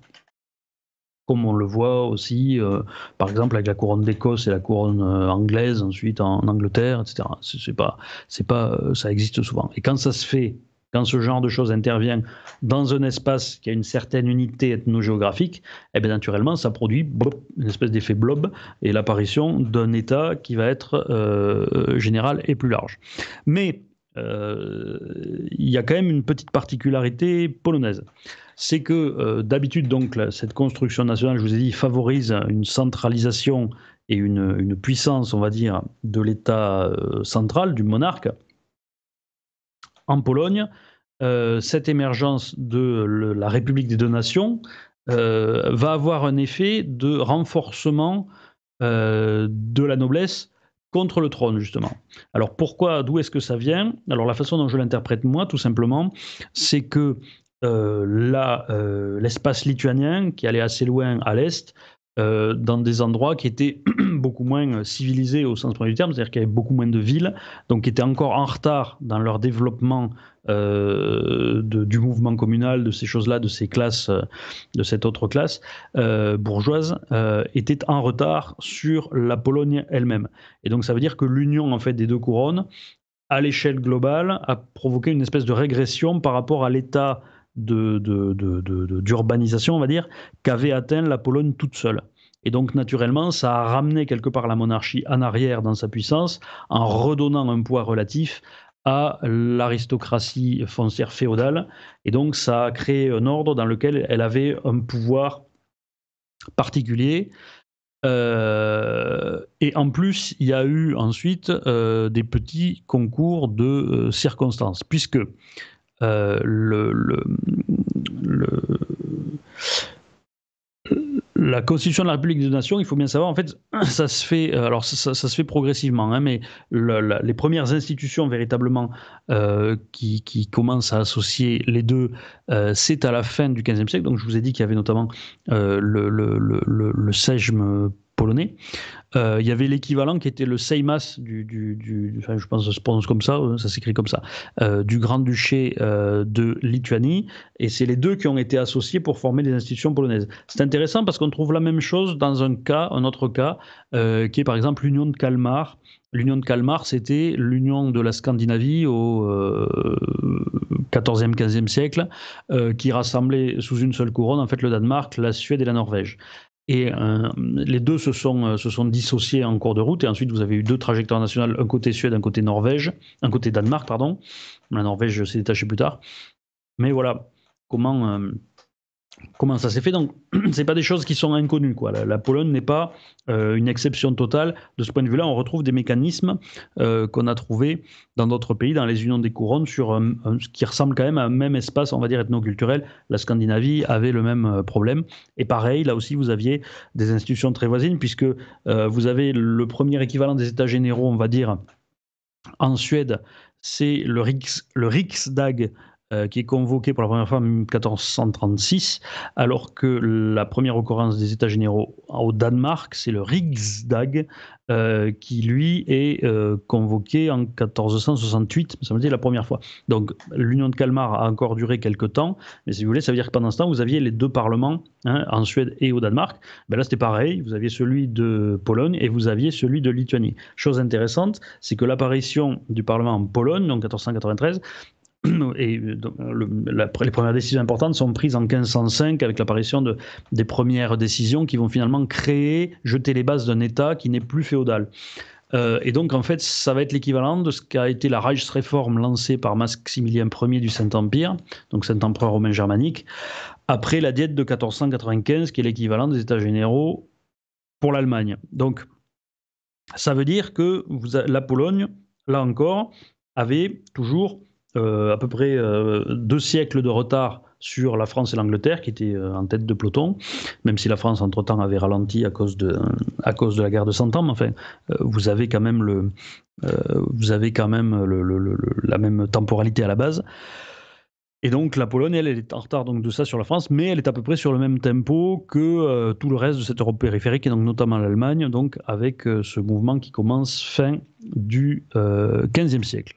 comme on le voit aussi euh, par exemple avec la couronne d'Écosse et la couronne anglaise ensuite en, Angleterre etc c'est pas c'est pas ça existe souvent. Et quand ça se fait quand ce genre de choses intervient dans un espace qui a une certaine unité ethnogéographique, eh bien naturellement, ça produit une espèce d'effet blob et l'apparition d'un État qui va être euh, général et plus large. Mais euh, il y a quand même une petite particularité polonaise. C'est que euh, d'habitude, donc, cette construction nationale, je vous ai dit, favorise une centralisation et une, une puissance, on va dire, de l'État central, du monarque en Pologne, euh, cette émergence de la République des deux nations euh, va avoir un effet de renforcement euh, de la noblesse contre le trône, justement. Alors pourquoi, d'où est-ce que ça vient? Alors la façon dont je l'interprète moi, tout simplement, c'est que l'espace lituanien, qui allait assez loin à l'est, euh, dans des endroits qui étaient beaucoup moins civilisés au sens premier du terme, c'est-à-dire qu'il y avait beaucoup moins de villes, donc qui étaient encore en retard dans leur développement euh, du mouvement communal, de ces choses-là, de ces classes, de cette autre classe euh, bourgeoise, étaient en retard sur la Pologne elle-même. Et donc ça veut dire que l'union en fait des deux couronnes, à l'échelle globale, a provoqué une espèce de régression par rapport à l'état d'urbanisation, on va dire, qu'avait atteint la Pologne toute seule. Et donc, naturellement, ça a ramené quelque part la monarchie en arrière dans sa puissance, en redonnant un poids relatif à l'aristocratie foncière féodale. Et donc, ça a créé un ordre dans lequel elle avait un pouvoir particulier. Euh, et en plus, il y a eu ensuite euh, des petits concours de euh, circonstances, puisque le, la constitution de la République des Nations, il faut bien savoir, en fait, ça se fait, euh, alors ça, se fait progressivement, hein, mais les premières institutions véritablement euh, qui, commencent à associer les deux, euh, c'est à la fin du XVe siècle. Donc je vous ai dit qu'il y avait notamment le, le, polonais. Euh, il y avait l'équivalent qui était le Seimas du, je pense prononce comme ça, euh, ça s'écrit comme ça, euh, du Grand-Duché de Lituanie, et c'est les deux qui ont été associés pour former les institutions polonaises. C'est intéressant parce qu'on trouve la même chose dans un cas, un autre cas, qui est par exemple l'Union de Kalmar. L'Union de Kalmar, c'était l'union de la Scandinavie au XIVe, XVe siècle, qui rassemblait sous une seule couronne en fait le Danemark, la Suède et la Norvège. Et euh, les deux se sont, euh, se sont dissociés en cours de route. Et ensuite, vous avez eu deux trajectoires nationales, un côté Suède, un côté Norvège, un côté Danemark, pardon. La Norvège s'est détachée plus tard. Mais voilà comment, euh, comment ça s'est fait? Donc, c'est pas des choses qui sont inconnues. La, Pologne n'est pas euh, une exception totale. De ce point de vue-là, on retrouve des mécanismes euh, qu'on a trouvés dans d'autres pays, dans les unions des couronnes, sur ce qui ressemble quand même à un même espace, on va dire, ethnoculturel. La Scandinavie avait le même euh, problème. Et pareil, là aussi, vous aviez des institutions très voisines, puisque vous avez le premier équivalent des États généraux, on va dire, en Suède, c'est le Riksdag euh, qui est convoqué pour la première fois en 1436, alors que la première occurrence des États généraux au Danemark, c'est le Riksdag, euh, qui lui est euh, convoqué en 1468, ça me dit la première fois. Donc l'Union de Kalmar a encore duré quelques temps, mais si vous voulez, ça veut dire que pendant ce temps, vous aviez les deux parlements hein, en Suède et au Danemark. Ben là, c'était pareil, vous aviez celui de Pologne et vous aviez celui de Lituanie. Chose intéressante, c'est que l'apparition du Parlement en Pologne, donc 1493, et les premières décisions importantes sont prises en 1505 avec l'apparition de, des premières décisions qui vont finalement créer, jeter les bases d'un État qui n'est plus féodal. Euh, et donc, en fait, ça va être l'équivalent de ce qu'a été la Reichsreform lancée par Maximilien Ier du Saint-Empire, donc Saint-Empereur romain germanique, après la diète de 1495, qui est l'équivalent des États généraux pour l'Allemagne. Donc, ça veut dire que la Pologne, là encore, avait toujours euh, à peu près euh, deux siècles de retard sur la France et l'Angleterre, qui étaient euh, en tête de peloton, même si la France, entre-temps, avait ralenti à cause de, à cause de la guerre de Cent Ans. Mais enfin, vous avez quand même, le, vous avez quand même la même temporalité à la base. Et donc la Pologne, elle, elle, est en retard donc de ça sur la France, mais elle est à peu près sur le même tempo que tout le reste de cette Europe périphérique, et donc notamment l'Allemagne, donc avec ce mouvement qui commence fin du XVe siècle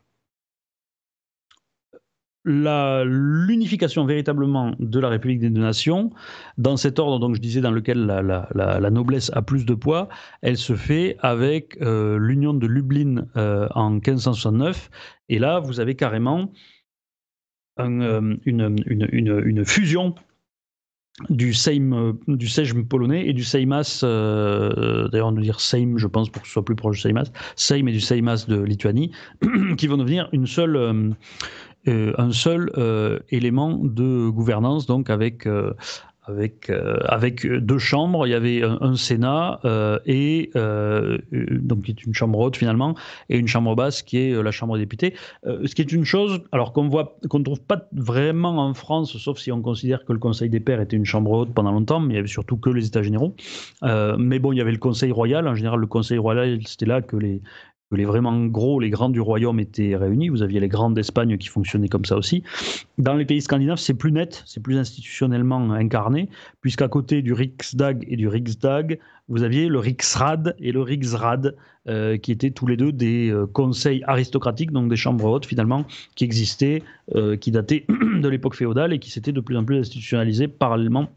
l'unification véritablement de la République des deux nations, dans cet ordre, donc je disais, dans lequel la, noblesse a plus de poids, elle se fait avec euh, l'union de Lublin euh, en 1569. Et là, vous avez carrément euh, une, fusion du Sejm, polonais et du Seimas, d'ailleurs on veut dire Sejm, je pense, pour que ce soit plus proche du Seimas, Sejm et du Seimas de Lituanie, qui vont devenir une seule un seul euh, élément de gouvernance, donc avec, euh, avec, avec deux chambres. Il y avait un, Sénat et donc qui est une chambre haute finalement et une chambre basse qui est la Chambre des députés. ce qui est une chose, alors qu'on voit, qu'on ne trouve pas vraiment en France, sauf si on considère que le Conseil des Pairs était une chambre haute pendant longtemps, mais il y avait surtout que les États généraux. mais bon, il y avait le Conseil royal. En général, le Conseil royal, c'était là que les les vraiment gros, les grands du royaume étaient réunis. Vous aviez les grands d'Espagne qui fonctionnaient comme ça aussi. Dans les pays scandinaves, c'est plus net, c'est plus institutionnellement incarné, puisqu'à côté du Riksdag et du Riksdag, vous aviez le Riksrad et le Riksrad, euh, qui étaient tous les deux des euh, conseils aristocratiques, donc des chambres hautes finalement, qui existaient, euh, qui dataient de l'époque féodale et qui s'étaient de plus en plus institutionnalisés parallèlement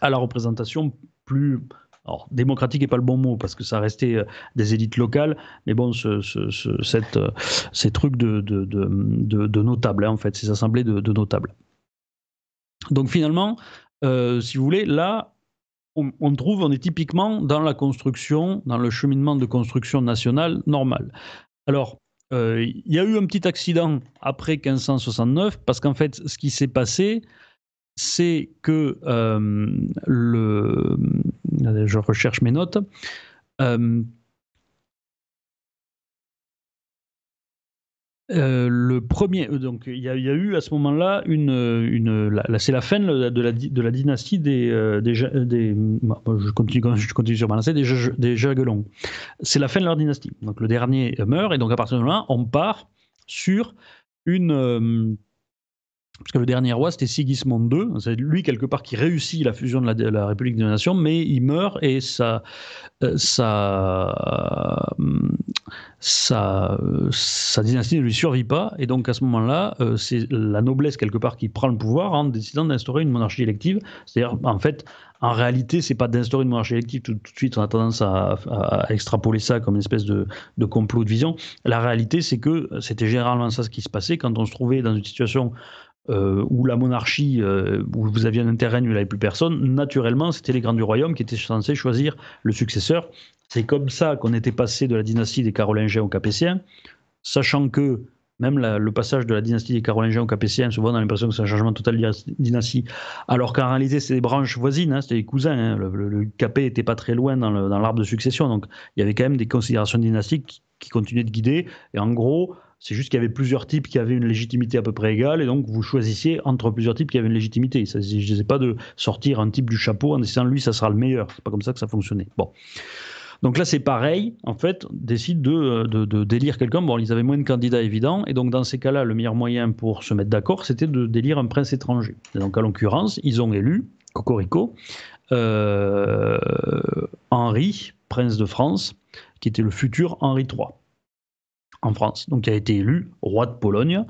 à la représentation plus alors, démocratique n'est pas le bon mot parce que ça restait euh, des élites locales, mais bon, euh, ces trucs de, de, de, notables, hein, en fait, ces assemblées de, notables. Donc finalement, euh, si vous voulez, là, on, trouve, on est typiquement dans la construction, dans le cheminement de construction nationale normale. Alors, il y a eu un petit accident après 1569, parce qu'en fait, ce qui s'est passé, c'est que le. Je recherche mes notes. Euh, le premier, euh, donc il y, a eu à ce moment-là une, une c'est la fin de la, de la dynastie des, euh, des, je continue, je continue sur ma lancée, des, des Jagelons. C'est la fin de leur dynastie. Donc le dernier meurt et donc à partir de là, on part sur une parce que le dernier roi, c'était Sigismond II. C'est lui, quelque part, qui réussit la fusion de la, République des Nations, mais il meurt et sa, euh, sa, sa, dynastie ne lui survit pas. Et donc, à ce moment-là, euh, c'est la noblesse, quelque part, qui prend le pouvoir en décidant d'instaurer une monarchie élective. C'est-à-dire, en fait, en réalité, c'est pas d'instaurer une monarchie élective. Tout, de suite, on a tendance à, extrapoler ça comme une espèce de, de complot de vision. La réalité, c'est que c'était généralement ça ce qui se passait quand on se trouvait dans une situation euh, où la monarchie, euh, où vous aviez un intérêt, où il n'y avait plus personne, naturellement, c'était les grands du royaume qui étaient censés choisir le successeur. C'est comme ça qu'on était passé de la dynastie des Carolingiens aux Capétiens, sachant que même le passage de la dynastie des Carolingiens aux Capétiens, souvent on a l'impression que c'est un changement total de dynastie, alors qu'en réalité c'est des branches voisines, hein, c'était des cousins. Hein. Le, Capet n'était pas très loin dans l'arbre de succession, donc il y avait quand même des considérations dynastiques qui, qui continuaient de guider. Et en gros, c'est juste qu'il y avait plusieurs types qui avaient une légitimité à peu près égale, et donc vous choisissiez entre plusieurs types qui avaient une légitimité. Il ne s'agissait pas de sortir un type du chapeau en disant lui, ça sera le meilleur. C'est pas comme ça que ça fonctionnait. Bon. Donc là, c'est pareil, en fait, on décide de, d'élire quelqu'un. Bon, ils avaient moins de candidats évidents, et donc dans ces cas-là, le meilleur moyen pour se mettre d'accord, c'était de d'élire un prince étranger. Et donc, en l'occurrence, ils ont élu, Cocorico, euh, Henri, prince de France, qui était le futur Henri III en France, donc qui a été élu roi de Pologne,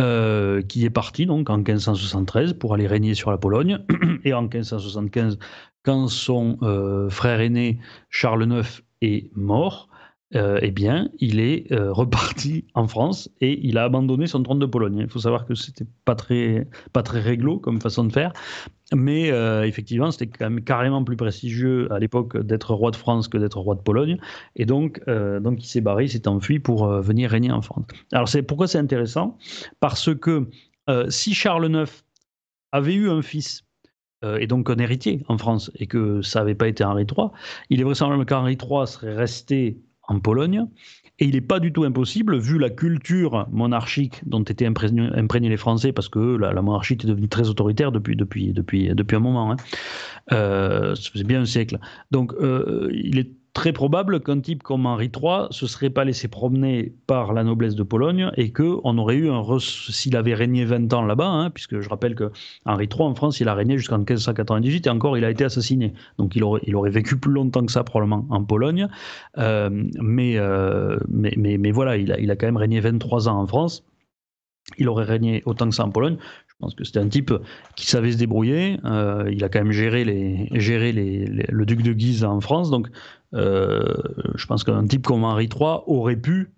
euh, qui est parti donc en 1573 pour aller régner sur la Pologne, et en 1575, quand son euh, frère aîné Charles IX est mort, euh, eh bien, il est reparti en France et il a abandonné son trône de Pologne. Il faut savoir que c'était pas très, pas très réglo comme façon de faire, mais euh, effectivement, c'était quand même carrément plus prestigieux à l'époque d'être roi de France que d'être roi de Pologne. Et donc, euh, donc il s'est barré, il s'est enfui pour euh, venir régner en France. Alors, c'est pourquoi c'est intéressant? Parce que si Charles IX avait eu un fils et donc un héritier en France, et que ça n'avait pas été Henri III, il est vraisemblable qu'Henri III serait resté en Pologne et il n'est pas du tout impossible, vu la culture monarchique dont étaient imprégnés, les Français, parce que la, monarchie était devenue très autoritaire depuis, depuis, depuis, depuis un moment. Hein. Euh, ça faisait bien un siècle. Donc, euh, il est très probable qu'un type comme Henri III se serait pas laissé promener par la noblesse de Pologne et qu'on aurait eu un s'il avait régné 20 ans là-bas, hein, puisque je rappelle que Henri III en France il a régné jusqu'en 1598 et encore il a été assassiné, donc il aurait, vécu plus longtemps que ça probablement en Pologne, euh, mais, euh, mais, mais, mais, voilà il a, il a quand même régné 23 ans en France. Il aurait régné autant que ça en Pologne. Je pense que c'était un type qui savait se débrouiller. Euh, il a quand même géré, les, géré les, le duc de Guise en France. Donc, je pense qu'un type comme Henri III aurait pu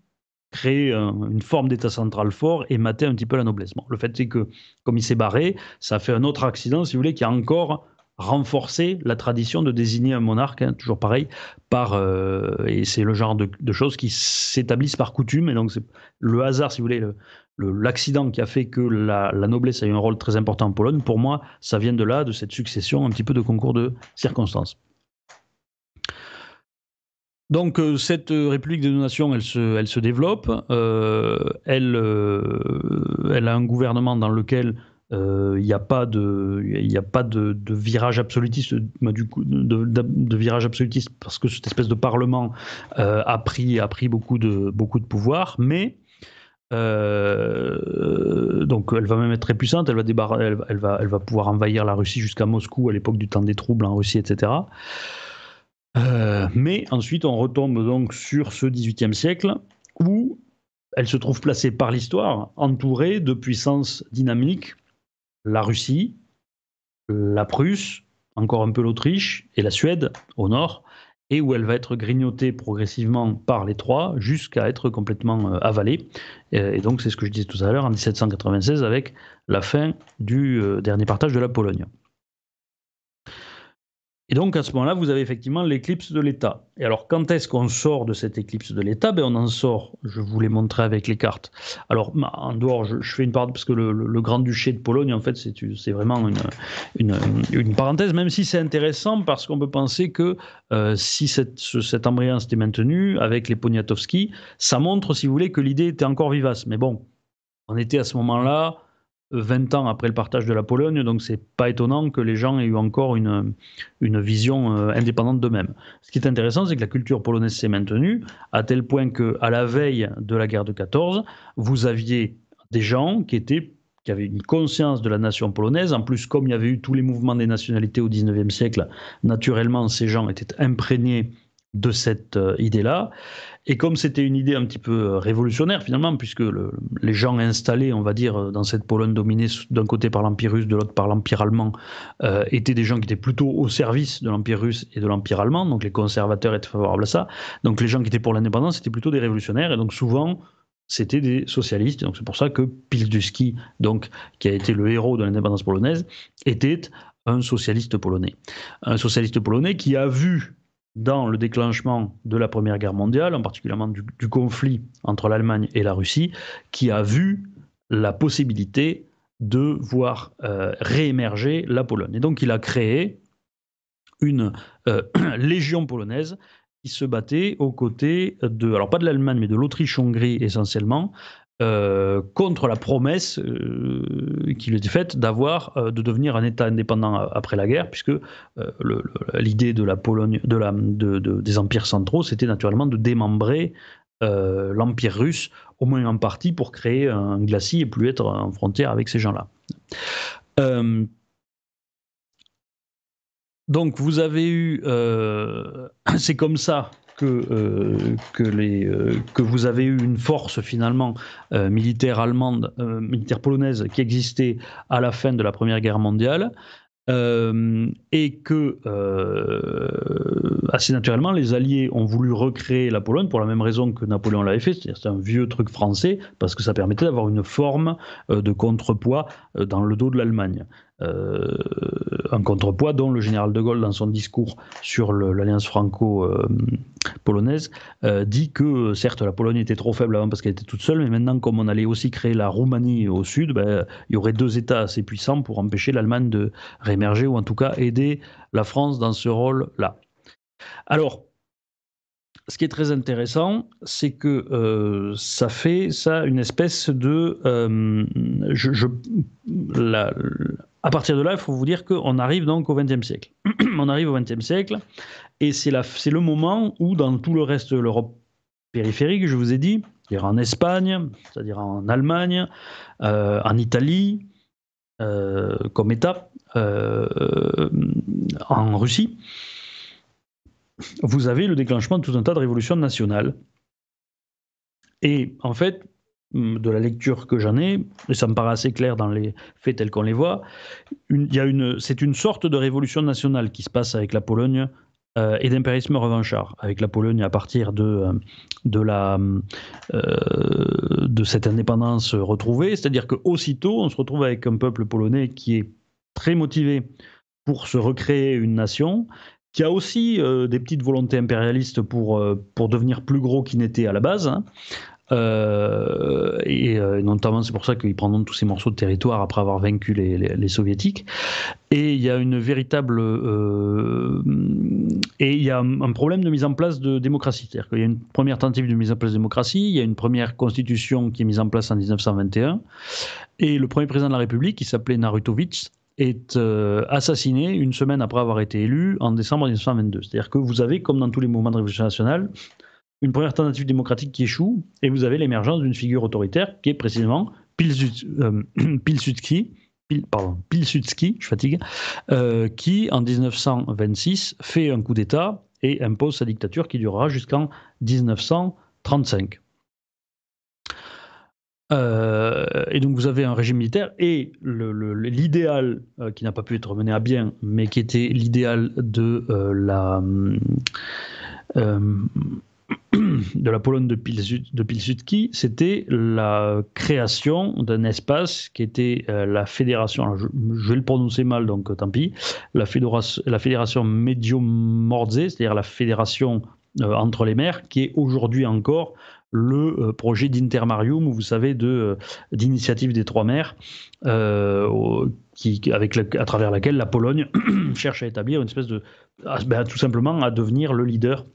créer une forme d'État central fort et mater un petit peu la noblesse. le fait c'est que, comme il s'est barré, ça fait un autre accident, si vous voulez, qui a encore renforcé la tradition de désigner un monarque, hein, toujours pareil, par euh, et c'est le genre de, choses qui s'établissent par coutume. Et donc, c'est le hasard, si vous voulez, le, l'accident qui a fait que la, noblesse a eu un rôle très important en Pologne, pour moi, ça vient de là, de cette succession, un petit peu de concours de circonstances. Donc euh, cette République des nations, elle se, elle développe, euh, elle, euh, a un gouvernement dans lequel il n'y a pas de, virage absolutiste, parce que cette espèce de parlement a pris, beaucoup de, pouvoir, mais euh, donc elle va même être très puissante, elle va pouvoir envahir la Russie jusqu'à Moscou à l'époque du temps des troubles en Russie, etc. Euh, mais ensuite on retombe donc sur ce XVIIIe siècle où elle se trouve placée par l'histoire entourée de puissances dynamiques, la Russie, la Prusse, encore un peu l'Autriche et la Suède au nord, et où elle va être grignotée progressivement par les trois jusqu'à être complètement euh, avalée. Euh, et donc c'est ce que je disais tout à l'heure en 1796 avec la fin du dernier partage de la Pologne. Et donc à ce moment-là, vous avez effectivement l'éclipse de l'État. Et alors quand est-ce qu'on sort de cette éclipse de l'État? Ben, On en sort, je vous l'ai montré avec les cartes. Alors en dehors, je, fais une parenthèse parce que le, Grand-Duché de Pologne, en fait, c'est vraiment une, une, parenthèse, même si c'est intéressant parce qu'on peut penser que euh, si cette embryon s'était maintenu avec les Poniatowski, ça montre, si vous voulez, que l'idée était encore vivace. Mais bon, on était à ce moment-là 20 ans après le partage de la Pologne, donc c'est pas étonnant que les gens aient eu encore une, une vision euh, indépendante d'eux-mêmes. Ce qui est intéressant, c'est que la culture polonaise s'est maintenue, à tel point qu'à la veille de la guerre de 14, vous aviez des gens qui étaient qui avaient une conscience de la nation polonaise. En plus, comme il y avait eu tous les mouvements des nationalités au 19e siècle, naturellement, ces gens étaient imprégnés de cette euh, idée-là. Et comme c'était une idée un petit peu euh, révolutionnaire finalement, puisque les gens installés, on va dire, euh, dans cette Pologne dominée d'un côté par l'Empire russe, de l'autre par l'Empire allemand, étaient des gens qui étaient plutôt au service de l'Empire russe et de l'Empire allemand, donc les conservateurs étaient favorables à ça. Donc les gens qui étaient pour l'indépendance, c'était plutôt des révolutionnaires, et donc souvent, c'était des socialistes. Donc c'est pour ça que Pilsudski, donc, qui a été le héros de l'indépendance polonaise, était un socialiste polonais. Un socialiste polonais qui a vu dans le déclenchement de la Première Guerre mondiale, en particulier du, conflit entre l'Allemagne et la Russie, qui a vu la possibilité de voir euh, réémerger la Pologne. Et donc il a créé une euh, légion polonaise qui se battait aux côtés de, alors pas de l'Allemagne, mais de l'Autriche-Hongrie essentiellement, euh, contre la promesse euh, qu'il était faite d'avoir, euh, de devenir un État indépendant après la guerre, puisque l'idée de la Pologne, de la, de, des empires centraux, c'était naturellement de démembrer l'empire russe, au moins en partie, pour créer un glacis et plus être en frontière avec ces gens-là. donc vous avez eu, c'est comme ça que, euh, euh, que vous avez eu une force finalement euh, militaire allemande, militaire polonaise qui existait à la fin de la Première Guerre mondiale. et que assez naturellement les Alliés ont voulu recréer la Pologne pour la même raison que Napoléon l'avait fait, c'est-à-dire c'est un vieux truc français parce que ça permettait d'avoir une forme de contrepoids dans le dos de l'Allemagne. Euh, un contrepoids dont le général de Gaulle, dans son discours sur l'alliance franco-polonaise, euh, dit que certes la Pologne était trop faible avant parce qu'elle était toute seule, mais maintenant comme on allait aussi créer la Roumanie au sud, ben, il y aurait deux États assez puissants pour empêcher l'Allemagne de réémerger ou en tout cas aider la France dans ce rôle-là. Alors, ce qui est très intéressant, c'est que euh, ça fait ça une espèce de. À partir de là, il faut vous dire qu'on arrive donc au XXe siècle. on arrive au XXe siècle, et c'est le moment où, dans tout le reste de l'Europe périphérique, je vous ai dit, c'est-à-dire en Espagne, c'est-à-dire en Allemagne, euh, en Italie, euh, comme État, euh, en Russie, vous avez le déclenchement de tout un tas de révolutions nationales. Et en fait, de la lecture que j'en ai, et ça me paraît assez clair dans les faits tels qu'on les voit, c'est une sorte de révolution nationale qui se passe avec la Pologne euh, et d'impérialisme revanchard, avec la Pologne à partir de, euh, de, la, euh, de cette indépendance retrouvée, c'est-à-dire qu'aussitôt on se retrouve avec un peuple polonais qui est très motivé pour se recréer une nation, qui a aussi des petites volontés impérialistes pour, pour devenir plus gros qu'il n'était à la base, hein, euh, et euh, notamment, c'est pour ça qu'ils prendront tous ces morceaux de territoire après avoir vaincu les, les, soviétiques. Et il y a une véritable euh, et il y a un, problème de mise en place de démocratie. C'est-à-dire qu'il y a une première tentative de mise en place de démocratie, il y a une première constitution qui est mise en place en 1921, et le premier président de la République, qui s'appelait Narutovitch, est assassiné une semaine après avoir été élu en décembre 1922. C'est-à-dire que vous avez, comme dans tous les mouvements de révolution nationale, une première tentative démocratique qui échoue, et vous avez l'émergence d'une figure autoritaire qui est précisément euh, Pilsudski, je fatigue, euh, qui en 1926 fait un coup d'État et impose sa dictature qui durera jusqu'en 1935. Euh, et donc vous avez un régime militaire et l'idéal qui n'a pas pu être mené à bien, mais qui était l'idéal de la de la Pologne de, Pilsudski, c'était la création d'un espace qui était euh, la fédération, je, vais le prononcer mal donc tant pis, la fédération, la c'est-à-dire la fédération entre les mers, qui est aujourd'hui encore le projet d'Intermarium, vous savez, d'initiative des trois mers, à travers laquelle la Pologne cherche à établir une espèce de, ben, tout simplement à devenir le leader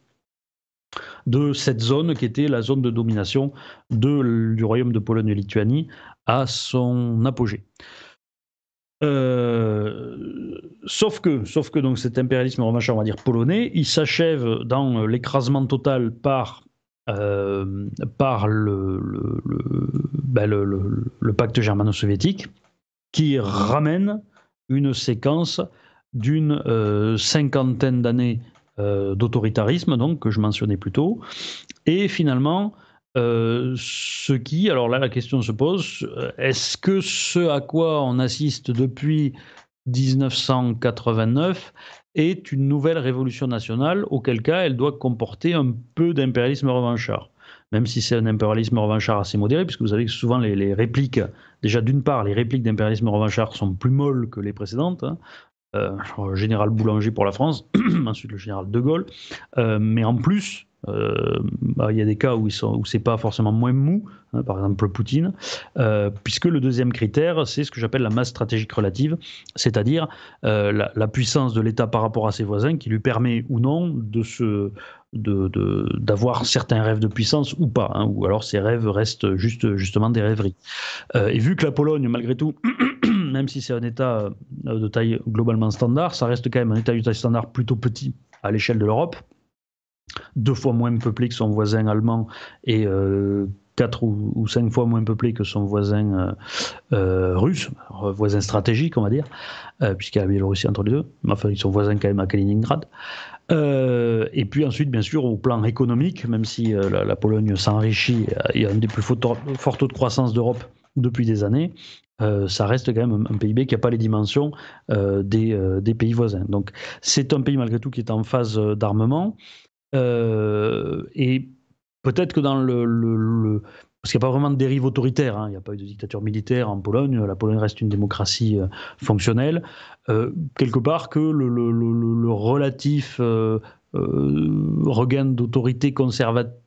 de cette zone qui était la zone de domination du royaume de Pologne et Lituanie à son apogée. Euh, sauf que, sauf que donc cet impérialisme revanchard, on va dire polonais, il s'achève dans l'écrasement total par euh, ben, le, pacte germano-soviétique, qui ramène une séquence d'une euh, cinquantaine d'années euh, d'autoritarisme, donc que je mentionnais plus tôt, et finalement euh, ce qui, alors là la question se pose, est-ce que ce à quoi on assiste depuis 1989 est une nouvelle révolution nationale, auquel cas elle doit comporter un peu d'impérialisme revanchard? Même si c'est un impérialisme revanchard assez modéré, puisque vous savez que souvent les, répliques, déjà d'une part, les répliques d'impérialisme revanchard sont plus molles que les précédentes. Hein. Euh, général Boulanger pour la France, ensuite le général de Gaulle, euh, mais en plus, euh, bah, il y a des cas où, où c'est pas forcément moins mou, hein, par exemple Poutine, puisque le deuxième critère, c'est ce que j'appelle la masse stratégique relative, c'est-à-dire la, puissance de l'État par rapport à ses voisins qui lui permet ou non de se d'avoir certains rêves de puissance ou pas, hein, ou alors ces rêves restent juste justement des rêveries. et vu que la Pologne, malgré tout, même si c'est un État euh, de taille globalement standard, ça reste quand même un État de taille standard plutôt petit à l'échelle de l'Europe, deux fois moins peuplé que son voisin allemand et euh, quatre ou, cinq fois moins peuplé que son voisin euh, russe, voisin stratégique on va dire, puisqu'il y a la Biélorussie entre les deux, enfin ils sont voisins quand même à Kaliningrad. et puis ensuite, bien sûr, au plan économique, même si la, Pologne s'enrichit, il y a un des plus forts taux de croissance d'Europe depuis des années, euh, ça reste quand même un, PIB qui n'a pas les dimensions euh, euh, des, pays voisins. Donc c'est un pays malgré tout qui est en phase d'armement. et peut-être que dans le... parce qu'il n'y a pas vraiment de dérive autoritaire, hein. il n'y a pas eu de dictature militaire en Pologne, la Pologne reste une démocratie fonctionnelle. quelque part que le, relatif regain d'autorité conservateur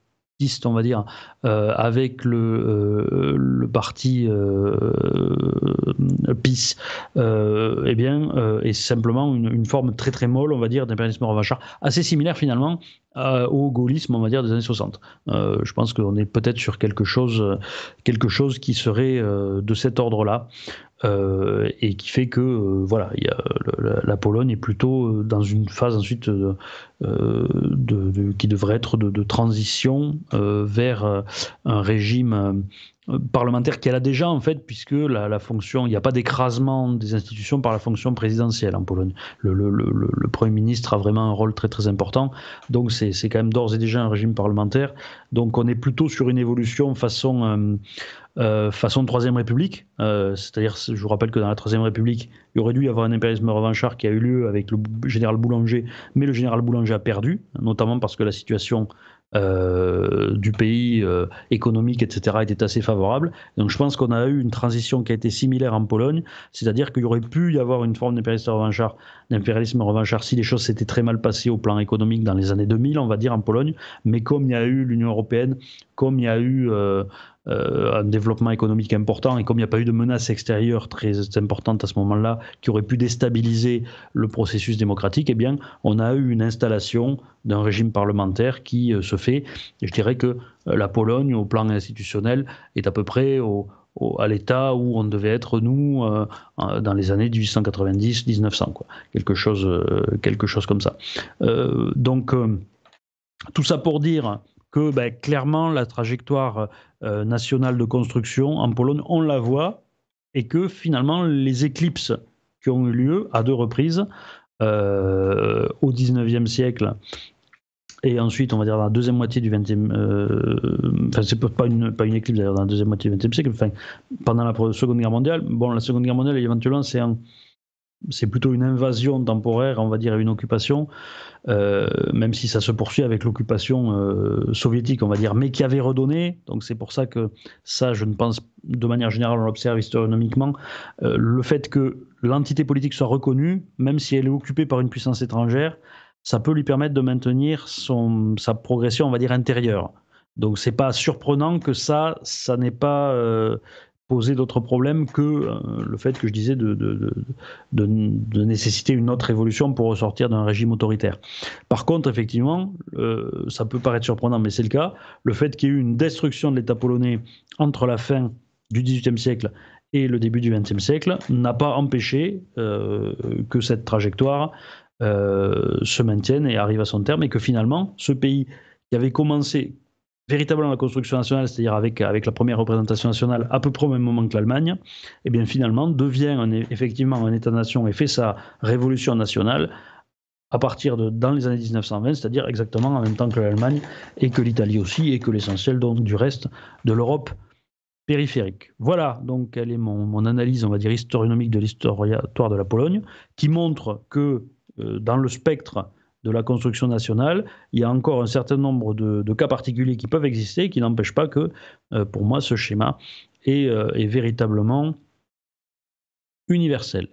on va dire, euh, avec le, euh, parti euh, PIS, eh bien, est simplement une, forme très très molle, on va dire, d'impérialisme revanchard, assez similaire finalement au gaullisme, on va dire, des années 60. je pense qu'on est peut-être sur quelque chose, quelque chose qui serait de cet ordre-là. Euh, et qui fait que euh, voilà, la, Pologne est plutôt euh, dans une phase ensuite qui devrait être de, transition vers un régime parlementaire qu'elle a déjà en fait, puisque la, fonction, il n'y a pas d'écrasement des institutions par la fonction présidentielle en Pologne. Le, le, le, Premier ministre a vraiment un rôle très très important, donc c'est quand même d'ores et déjà un régime parlementaire. Donc on est plutôt sur une évolution façon euh, façon Troisième République. Euh, c'est-à-dire, je vous rappelle que dans la Troisième République, il aurait dû y avoir un impérialisme revanchard qui a eu lieu avec le général Boulanger, mais le général Boulanger a perdu, notamment parce que la situation euh, du pays économique, etc., était assez favorable. Donc je pense qu'on a eu une transition qui a été similaire en Pologne, c'est-à-dire qu'il y aurait pu y avoir une forme d'impérialisme revanchard, d'impérialisme revanchard si les choses s'étaient très mal passées au plan économique dans les années 2000, on va dire, en Pologne. Mais comme il y a eu l'Union européenne, comme il y a eu euh, un développement économique important et comme il n'y a pas eu de menace extérieure très importante à ce moment-là qui aurait pu déstabiliser le processus démocratique, eh bien, on a eu une installation d'un régime parlementaire qui euh, se fait. Je dirais que euh, la Pologne, au plan institutionnel, est à peu près au, à l'état où on devait être nous dans les années 1890-1900, quoi. Quelque chose, quelque chose comme ça. donc tout ça pour dire que ben, clairement la trajectoire euh, nationale de construction en Pologne, on la voit, et que finalement les éclipses qui ont eu lieu à deux reprises euh, au 19e siècle et ensuite, on va dire dans la deuxième moitié du 20e, euh, enfin, c'est pas une, éclipse d'ailleurs, dans la deuxième moitié du 20e siècle, enfin, pendant la Seconde Guerre mondiale. Bon, la Seconde Guerre mondiale, éventuellement, c'est en, c'est plutôt une invasion temporaire, on va dire, une occupation, euh, même si ça se poursuit avec l'occupation euh, soviétique, on va dire, mais qui avait redonné. Donc c'est pour ça que ça, je ne pense, de manière générale, on l'observe historiquement, euh, le fait que l'entité politique soit reconnue, même si elle est occupée par une puissance étrangère, ça peut lui permettre de maintenir son, sa progression, on va dire, intérieure. Donc c'est pas surprenant que ça, ça n'est pas poser d'autres problèmes que euh, le fait que je disais de, nécessiter une autre évolution pour ressortir d'un régime autoritaire. Par contre, effectivement, euh, ça peut paraître surprenant, mais c'est le cas, le fait qu'il y ait eu une destruction de l'État polonais entre la fin du XVIIIe siècle et le début du XXe siècle n'a pas empêché euh, que cette trajectoire se maintienne et arrive à son terme et que finalement, ce pays qui avait commencé véritablement la construction nationale, c'est-à-dire avec, avec la première représentation nationale à peu près au même moment que l'Allemagne, et eh bien finalement devient effectivement un État-nation et fait sa révolution nationale à partir de dans les années 1920, c'est-à-dire exactement en même temps que l'Allemagne et que l'Italie aussi et que l'essentiel du reste de l'Europe périphérique. Voilà donc quelle est mon, mon analyse, on va dire historionomique de l'histoire de la Pologne, qui montre que euh, dans le spectre de la construction nationale, il y a encore un certain nombre de, cas particuliers qui peuvent exister, qui n'empêchent pas que, euh, pour moi, ce schéma est, euh, véritablement universel.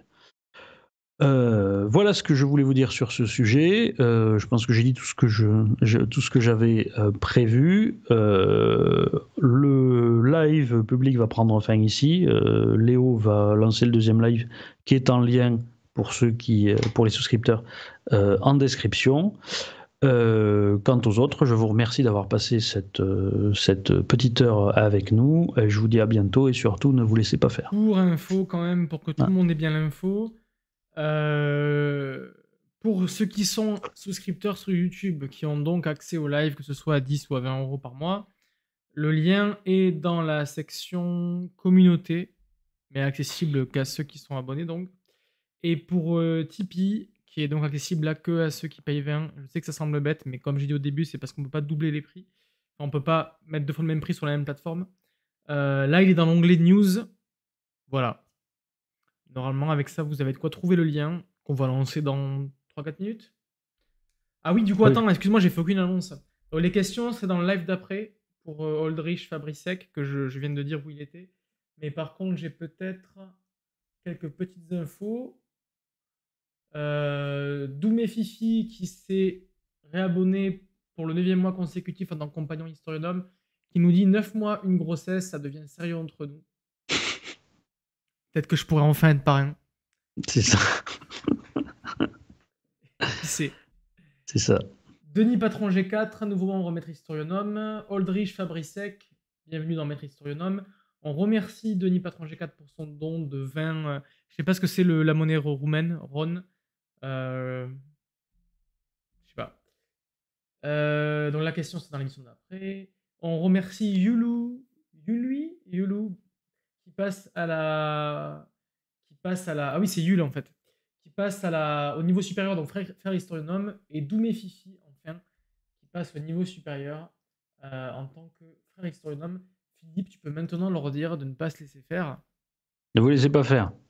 Euh, voilà ce que je voulais vous dire sur ce sujet. je pense que j'ai dit tout ce que je, tout ce que j'avais prévu. le live public va prendre fin ici. Léo va lancer le deuxième live qui est en lien pour ceux qui, euh, pour les souscripteurs, euh, en description. Euh, quant aux autres, je vous remercie d'avoir passé cette, cette petite heure avec nous. Je vous dis à bientôt et surtout ne vous laissez pas faire. Pour info quand même, pour que tout le monde ait bien l'info. pour ceux qui sont souscripteurs sur YouTube, qui ont donc accès au live, que ce soit à 10 ou à 20 euros par mois, le lien est dans la section communauté, mais accessible qu'à ceux qui sont abonnés donc. Et pour euh, Tipeee, qui est donc accessible là que à ceux qui payent 20, je sais que ça semble bête, mais comme j'ai dit au début, c'est parce qu'on ne peut pas doubler les prix. on ne peut pas mettre deux fois le même prix sur la même plateforme. Euh, là, il est dans l'onglet News. Voilà. Normalement, avec ça, vous avez de quoi trouver le lien qu'on va lancer dans 3-4 minutes. Ah oui, du coup, attends, excuse-moi, j'ai fait aucune annonce. Euh, les questions, c'est dans le live d'après pour Oldrich Fabrisek, que je, je, viens de dire où il était. Mais par contre, j'ai peut-être quelques petites infos. Euh, Doumé Fifi qui s'est réabonné pour le 9 mois consécutif en tant que compagnon historionome, qui nous dit 9 mois, une grossesse, ça devient sérieux entre nous. Peut-être que je pourrais enfin être parrain. C'est ça. C'est. C'est ça. Denis Patron G4, nouveau membre Maître Historionome. Oldrich Fabrisek, bienvenue dans Maître Historionome. On remercie Denis Patron G4 pour son don de 20. Euh, je sais pas ce que c'est la monnaie roumaine, RON. Euh, je sais pas. Euh, donc la question, c'est dans l'émission d'après. On remercie Yulu, Yului, Yulu, qui passe à la, qui passe à la, ah oui, c'est Yul en fait, qui passe à la, au niveau supérieur, donc frère, frère historionome, et Doumé Fifi, enfin, qui passe au niveau supérieur euh, en tant que frère historionome. Philippe, tu peux maintenant leur dire de ne pas se laisser faire. Ne vous laissez pas faire.